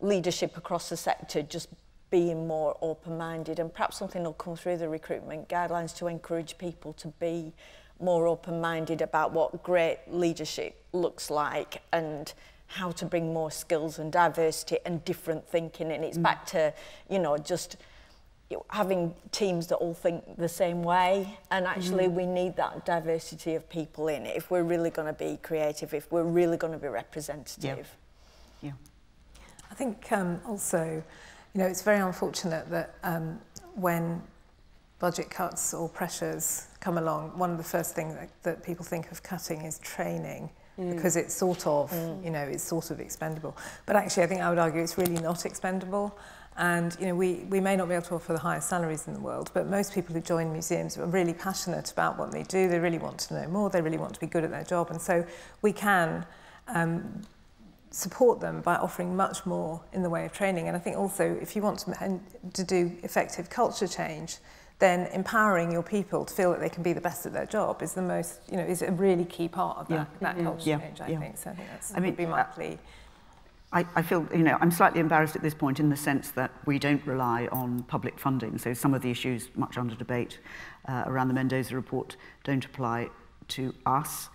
leadership across the sector just being more open-minded. And perhaps something will come through the recruitment guidelines to encourage people to be more open-minded about what great leadership looks like and how to bring more skills and diversity and different thinking. And it's back to you know just having teams that all think the same way and actually we need that diversity of people in it if we're really going to be creative if we're really going to be representative Yeah. I think um, also, you know, it's very unfortunate that um, when budget cuts or pressures come along, one of the first things that, that people think of cutting is training because it's sort of, you know, it's sort of expendable. But actually, I think I would argue it's really not expendable. And, you know, we, we may not be able to offer the highest salaries in the world, but most people who join museums are really passionate about what they do. They really want to know more. They really want to be good at their job. And so we can um, support them by offering much more in the way of training. And I think also if you want to, to do effective culture change, then empowering your people to feel that they can be the best at their job is the most, you know, is a really key part of that, Yeah. that culture Yeah. change, I Yeah. think. So I think that's I mean, would be my plea. I, I feel, you know, I'm slightly embarrassed at this point in the sense that we don't rely on public funding. So some of the issues much under debate uh, around the Mendoza report don't apply to us.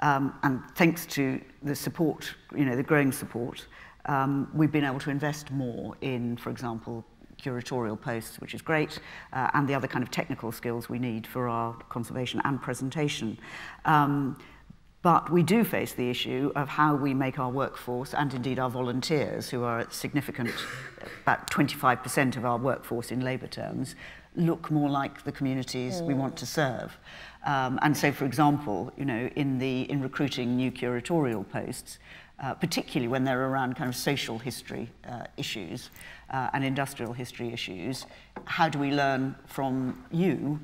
Um, and thanks to the support, you know, the growing support, um, we've been able to invest more in, for example, curatorial posts, which is great, uh, and the other kind of technical skills we need for our conservation and presentation. Um, But we do face the issue of how we make our workforce and indeed our volunteers, who are significant, about 25% of our workforce in labour terms, look more like the communities we want to serve. Um, and so, for example, you know, in, the, in recruiting new curatorial posts, uh, particularly when they're around kind of social history uh, issues uh, and industrial history issues, how do we learn from you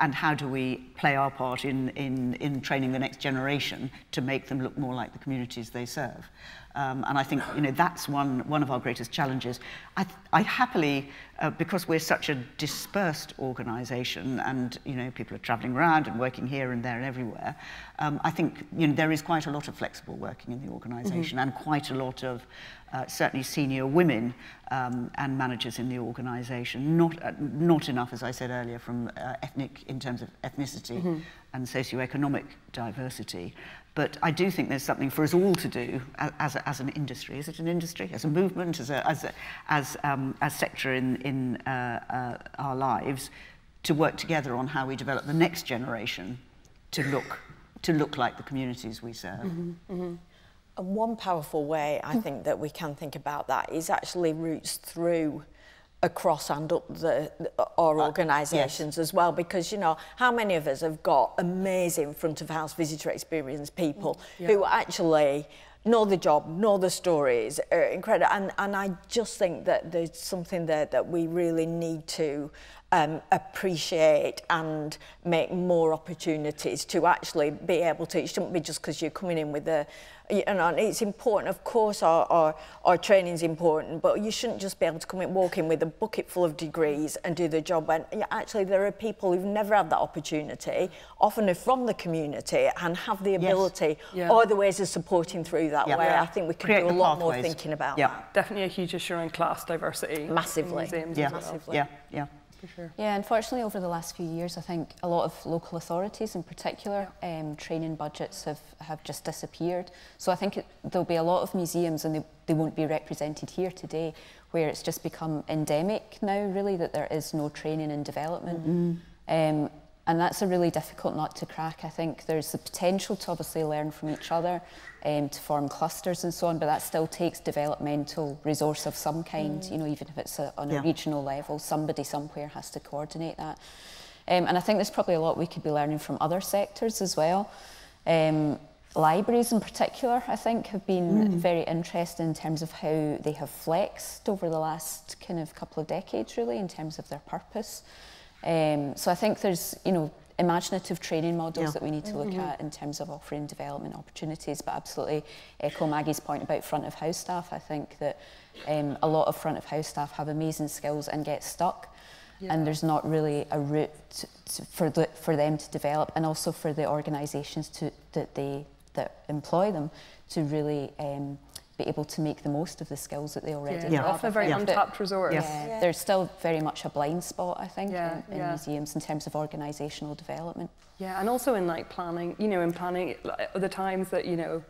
and how do we play our part in, in, in training the next generation to make them look more like the communities they serve? Um, and I think you know that's one one of our greatest challenges. I, I happily, uh, because we're such a dispersed organisation, and you know people are travelling around and working here and there and everywhere. Um, I think you know there is quite a lot of flexible working in the organisation, mm -hmm. and quite a lot of uh, certainly senior women um, and managers in the organisation. Not uh, not enough, as I said earlier, from uh, ethnic in terms of ethnicity mm -hmm. and socioeconomic diversity. But I do think there's something for us all to do as, a, as an industry. Is it an industry? As a movement? As a, as a as, um, as sector in, in uh, uh, our lives to work together on how we develop the next generation to look, to look like the communities we serve. Mm -hmm, mm -hmm. And one powerful way I think that we can think about that is actually routes through across and up the, our uh, organisations uh, yes. as well because you know how many of us have got amazing front of house visitor experience people yeah. who actually know the job, know the stories, are incredible. And, and I just think that there's something there that we really need to um, appreciate and make more opportunities to actually be able to. It shouldn't be just because you're coming in with a, you know, it's important. Of course, our, our, our training is important, but you shouldn't just be able to come in, walk in with a bucket full of degrees and do the job. And actually, there are people who've never had that opportunity, often are from the community and have the ability yes. yeah. or the ways of supporting through that yeah. way. Yeah. I think we can Create do a lot pathways. more thinking about yeah. that. Definitely a huge issue around class diversity. Massively. yeah. Well. Massively. Yeah, yeah for sure. Yeah, unfortunately, over the last few years, I think a lot of local authorities, in particular, um, training budgets have, have just disappeared. So I think it, there'll be a lot of museums, and they, they won't be represented here today, where it's just become endemic now, really, that there is no training and development. Mm -hmm. um, and that's a really difficult nut to crack. I think there's the potential to obviously learn from each other, um, to form clusters and so on, but that still takes developmental resource of some kind, mm. you know, even if it's a, on yeah. a regional level, somebody somewhere has to coordinate that. Um, and I think there's probably a lot we could be learning from other sectors as well. Um, libraries in particular, I think, have been mm. very interesting in terms of how they have flexed over the last kind of couple of decades, really, in terms of their purpose. Um, so I think there's, you know, imaginative training models yeah. that we need to look mm -hmm. at in terms of offering development opportunities, but absolutely echo Maggie's point about front of house staff. I think that um, a lot of front of house staff have amazing skills and get stuck. Yeah. And there's not really a route to, for, the, for them to develop, and also for the organisations to that they that employ them to really um, be able to make the most of the skills that they already yeah. have. Often a very yeah. untapped resource. Yeah. yeah. There's still very much a blind spot, I think, yeah. in, in yeah. museums in terms of organisational development. Yeah, and also in like planning, you know, in planning, like, the times that, you know,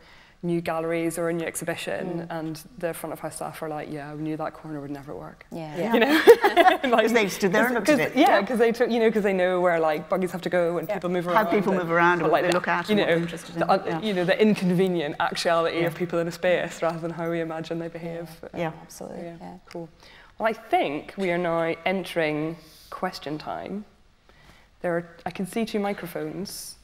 new galleries or a new exhibition mm. and the front of house staff are like, yeah, we knew that corner would never work. Yeah. yeah. You know? like, they stood there and looked at it. Yeah, because they, took, you know, because they know where like buggies have to go and yeah. people move around. How people move around and like, they look at you know, the, yeah. you know, the inconvenient actuality of people in a space rather than how we imagine they behave. Yeah, absolutely. Yeah. Cool. Well, I think we are now entering question time. There are, I can see two microphones.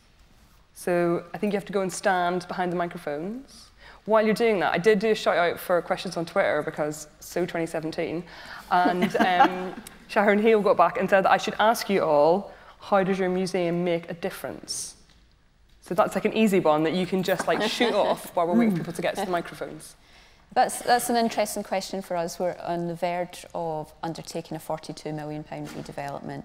So I think you have to go and stand behind the microphones. While you're doing that, I did do a shout out for questions on Twitter because so 2017. And um, Sharon Heal got back and said that I should ask you all, how does your museum make a difference? So that's like an easy one that you can just like shoot off while we're waiting for people to get to the microphones. That's, that's an interesting question for us. We're on the verge of undertaking a £42 million redevelopment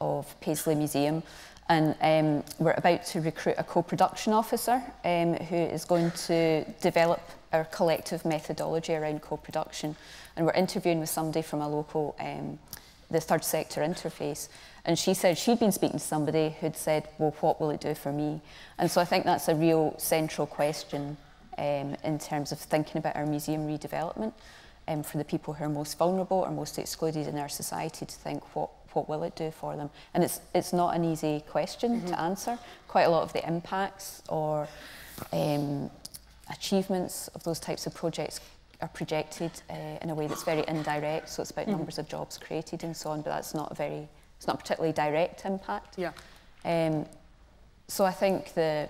of Paisley Museum. And um, we're about to recruit a co-production officer um, who is going to develop our collective methodology around co-production. And we're interviewing with somebody from a local, um, the third sector interface. And she said she'd been speaking to somebody who'd said, well, what will it do for me? And so I think that's a real central question um, in terms of thinking about our museum redevelopment um, for the people who are most vulnerable or most excluded in our society to think what what will it do for them? And it's, it's not an easy question mm -hmm. to mm-hmm. answer. Quite a lot of the impacts or um, achievements of those types of projects are projected uh, in a way that's very indirect. So it's about mm -hmm. numbers of jobs created and so on, but that's not a very, it's not particularly direct impact. Yeah. Um, so I think the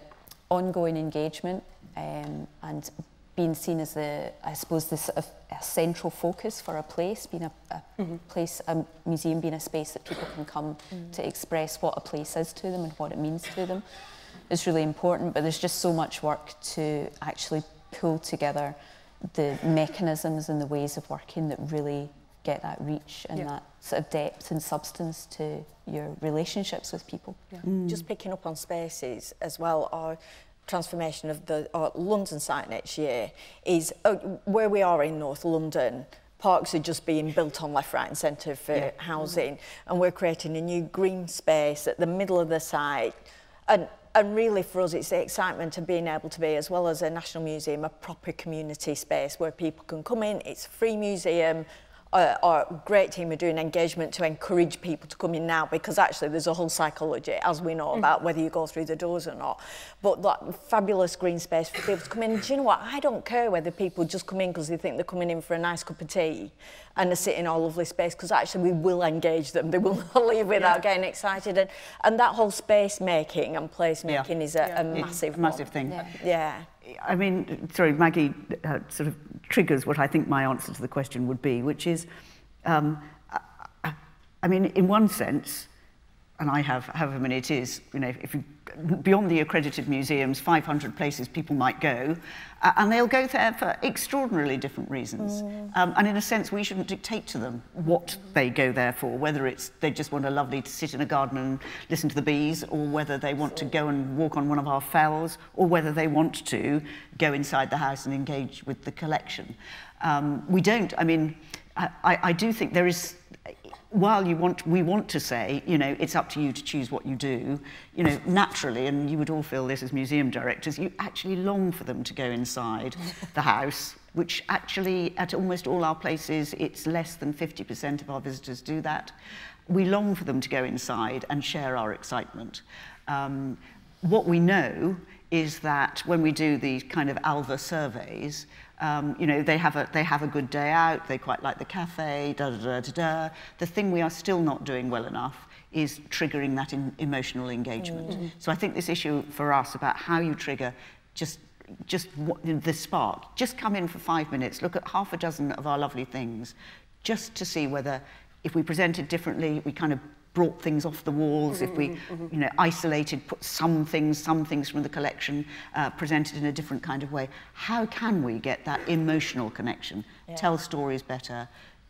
ongoing engagement um, and being seen as the, I suppose, the sort of a central focus for a place, being a, a mm -hmm. place, a museum being a space that people can come mm. to express what a place is to them and what it means to them is really important. But there's just so much work to actually pull together the mechanisms and the ways of working that really get that reach and yeah. that sort of depth and substance to your relationships with people. Yeah. Mm. Just picking up on spaces as well, our transformation of the our London site next year is uh, where we are in North London. Parks are just being built on left, right and centre for yeah. housing mm. and we're creating a new green space at the middle of the site and and really for us it's the excitement of being able to be as well as a national museum a proper community space where people can come in it's a free museum uh, our great team are doing engagement to encourage people to come in now because actually there's a whole psychology, as we know, mm. about whether you go through the doors or not. But that fabulous green space for people to come in. Do you know what? I don't care whether people just come in because they think they're coming in for a nice cup of tea and they sit in our lovely space because actually we will engage them. They will not leave without yeah. getting excited. And, and that whole space making and place making yeah. is a, yeah. a massive, a massive thing. Yeah. yeah. I mean, sorry, Maggie uh, sort of triggers what I think my answer to the question would be, which is, um, I, I mean, in one sense, and I have however many it is, you know, if you, beyond the accredited museums, 500 places people might go, uh, and they'll go there for extraordinarily different reasons. Mm. Um, and in a sense, we shouldn't dictate to them what they go there for, whether it's they just want a lovely to sit in a garden and listen to the bees, or whether they want to go and walk on one of our fells, or whether they want to go inside the house and engage with the collection. Um, we don't, I mean, I, I do think there is while you want, we want to say, you know, it's up to you to choose what you do, you know, naturally, and you would all feel this as museum directors, you actually long for them to go inside the house, which actually, at almost all our places, it's less than 50% of our visitors do that. We long for them to go inside and share our excitement. Um, what we know is that when we do these kind of ALVA surveys, um, you know, they have, a, they have a good day out, they quite like the cafe, da, da, da, da, da. The thing we are still not doing well enough is triggering that emotional engagement. Mm. So I think this issue for us about how you trigger just just what, the spark, just come in for five minutes, look at half a dozen of our lovely things, just to see whether if we present it differently, we kind of brought things off the walls, mm -hmm, if we mm -hmm. you know, isolated, put some things, some things from the collection, uh, presented in a different kind of way. How can we get that emotional connection, yeah. tell stories better,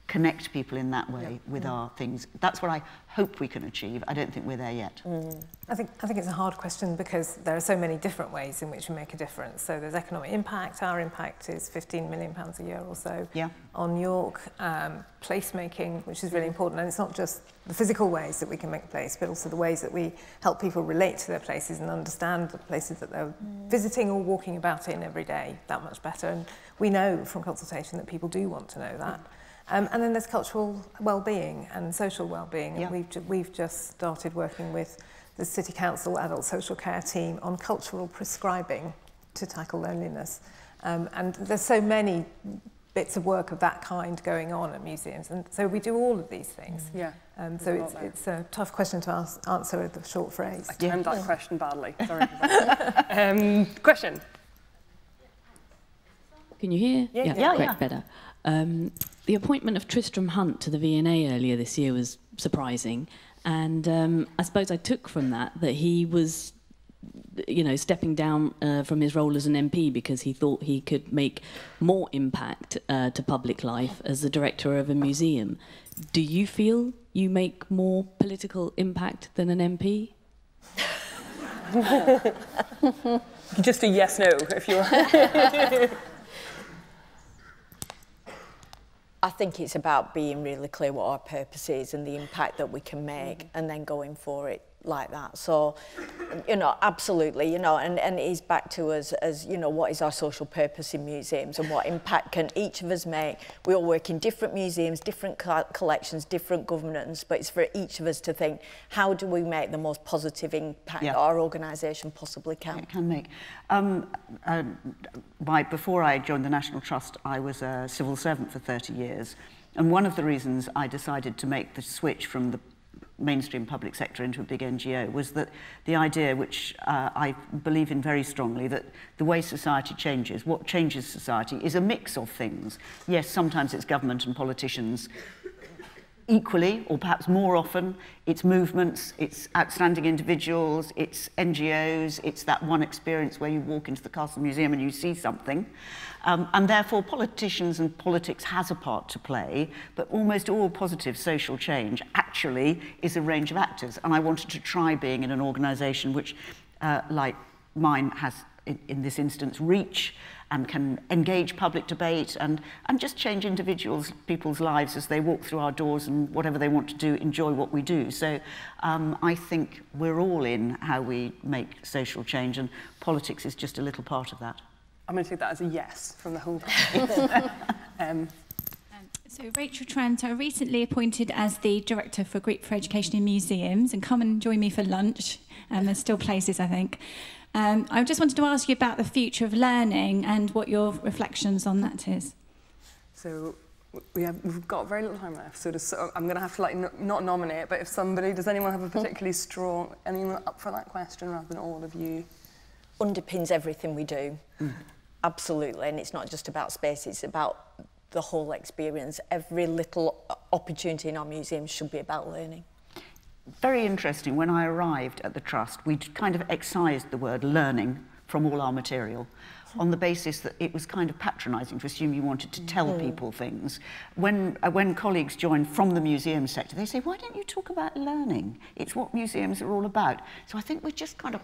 connect people in that way yeah. with yeah. our things. That's what I hope we can achieve. I don't think we're there yet. Mm. I think I think it's a hard question because there are so many different ways in which we make a difference. So there's economic impact. Our impact is 15 million pounds a year or so yeah. on York. Um, placemaking, which is really important, and it's not just the physical ways that we can make a place, but also the ways that we help people relate to their places and understand the places that they're mm. visiting or walking about in every day that much better. And we know from consultation that people do want to know that. Mm. Um, and then there's cultural well-being and social well-being. Yeah. we've, ju we've just started working with the City Council Adult Social Care team on cultural prescribing to tackle loneliness. Um, and there's so many bits of work of that kind going on at museums. And so we do all of these things. Mm. Yeah. Um, so it's, it's a tough question to ask, answer with a short phrase. I timed yeah. that question badly. Sorry. um, question. Can you hear? Yeah, yeah, yeah. yeah. better. Um, the appointment of Tristram Hunt to the V&A earlier this year was surprising, and um, I suppose I took from that that he was, you know, stepping down uh, from his role as an MP because he thought he could make more impact uh, to public life as the director of a museum. Do you feel you make more political impact than an MP? Just a yes no if you're. I think it's about being really clear what our purpose is and the impact that we can make mm. and then going for it like that. So, you know, absolutely, you know, and, and is back to us as, you know, what is our social purpose in museums and what impact can each of us make. We all work in different museums, different co collections, different governance, but it's for each of us to think, how do we make the most positive impact yeah. our organisation possibly can? It can make. Um, uh, by, before I joined the National Trust, I was a civil servant for 30 years. And one of the reasons I decided to make the switch from the mainstream public sector into a big NGO was that the idea, which uh, I believe in very strongly, that the way society changes, what changes society, is a mix of things. Yes, sometimes it's government and politicians equally, or perhaps more often, it's movements, it's outstanding individuals, it's NGOs, it's that one experience where you walk into the Castle Museum and you see something. Um, and therefore, politicians and politics has a part to play, but almost all positive social change actually is a range of actors. And I wanted to try being in an organisation which, uh, like mine, has, in, in this instance, reach, and can engage public debate and, and just change individuals, people's lives as they walk through our doors and whatever they want to do, enjoy what we do. So um, I think we're all in how we make social change and politics is just a little part of that. I'm going to take that as a yes from the whole um, so Rachel Trent, I recently appointed as the Director for Group for Education in Museums and come and join me for lunch. Um, there's still places, I think. Um, I just wanted to ask you about the future of learning and what your reflections on that is. So we have, we've got very little time left, so, to, I'm going to have to like no, not nominate, but if somebody, does anyone have a particularly strong, anyone up for that question rather than all of you? Underpins everything we do, mm. Absolutely, and it's not just about space, it's about the whole experience. Every little opportunity in our museums should be about learning. Very interesting, when I arrived at the Trust, we kind of excised the word learning from all our material on the basis that it was kind of patronising to assume you wanted to tell mm. people things. When, uh, when colleagues join from the museum sector, they say, why don't you talk about learning? It's what museums are all about. So I think we're just kind of,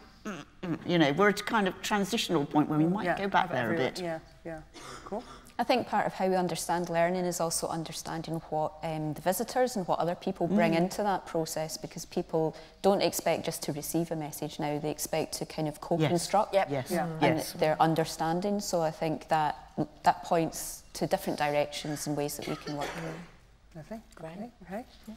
you know, we're at a kind of transitional point where we might yeah, go back there a bit. Yeah, yeah, cool. I think part of how we understand learning is also understanding what um, the visitors and what other people bring mm. into that process because people don't expect just to receive a message now, they expect to kind of co-construct yes. Yes. Yeah. and yes. their understanding. So I think that that points to different directions and ways that we can work. Lovely. Great. Okay. Yeah.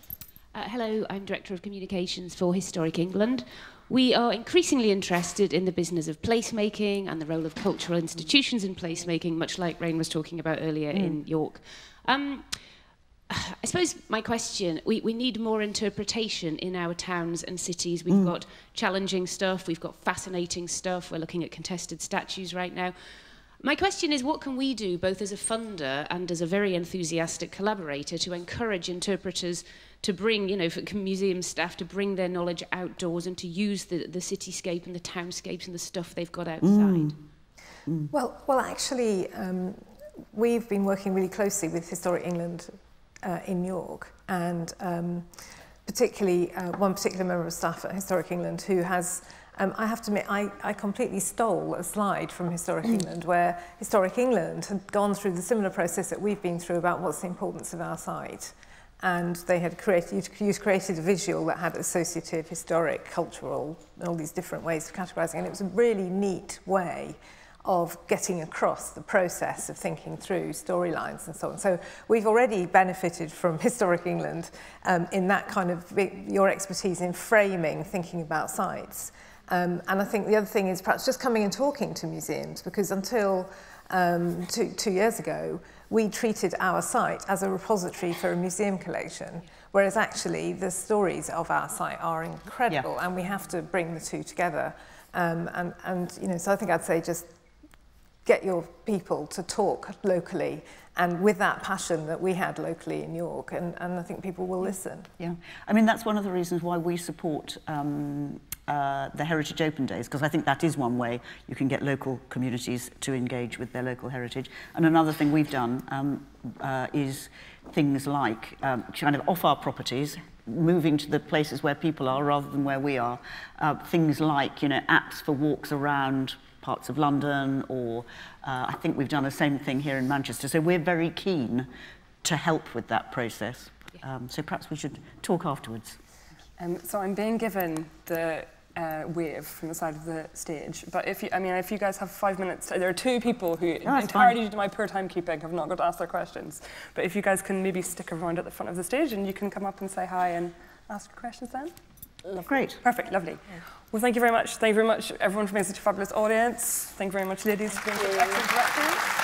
Uh, hello, I'm Director of Communications for Historic England. We are increasingly interested in the business of placemaking and the role of cultural institutions in placemaking, much like Reyahn was talking about earlier mm. in York. Um, I suppose my question, we, we need more interpretation in our towns and cities. We've mm. got challenging stuff, we've got fascinating stuff, we're looking at contested statues right now. My question is, what can we do, both as a funder and as a very enthusiastic collaborator, to encourage interpreters to bring, you know, for museum staff to bring their knowledge outdoors and to use the, the cityscape and the townscapes and the stuff they've got outside? Mm. Mm. Well, well, actually, um, we've been working really closely with Historic England uh, in York, and um, particularly uh, one particular member of staff at Historic England who has Um, I have to admit, I, I completely stole a slide from Historic mm. England where Historic England had gone through the similar process that we've been through about what's the importance of our site. And they had created, you'd created a visual that had associative, historic, cultural, all these different ways of categorizing. And it was a really neat way of getting across the process of thinking through storylines and so on. So we've already benefited from Historic England um, in that kind of your expertise in framing, thinking about sites. Um, and I think the other thing is perhaps just coming and talking to museums, because until um, two, two years ago, we treated our site as a repository for a museum collection, whereas actually the stories of our site are incredible, yeah. and we have to bring the two together. Um, and, and, you know, so I think I'd say just get your people to talk locally and with that passion that we had locally in York, and, and I think people will listen. Yeah, I mean, that's one of the reasons why we support um, uh, the Heritage Open Days, because I think that is one way you can get local communities to engage with their local heritage. And another thing we've done um, uh, is things like um, kind of off our properties, moving to the places where people are rather than where we are. Uh, things like, you know, apps for walks around parts of London, or uh, I think we've done the same thing here in Manchester. So we're very keen to help with that process. Um, so perhaps we should talk afterwards. Um, so I'm being given the uh, wave from the side of the stage. But if you, I mean, if you guys have five minutes, there are two people who oh, entirely due to my poor timekeeping have not got to ask their questions. But if you guys can maybe stick around at the front of the stage and you can come up and say hi and ask your questions then. Lovely. Great. Perfect, lovely. Yeah. Well, thank you very much. Thank you very much, everyone, for being such a fabulous audience. Thank you very much, ladies, for being excellent directors.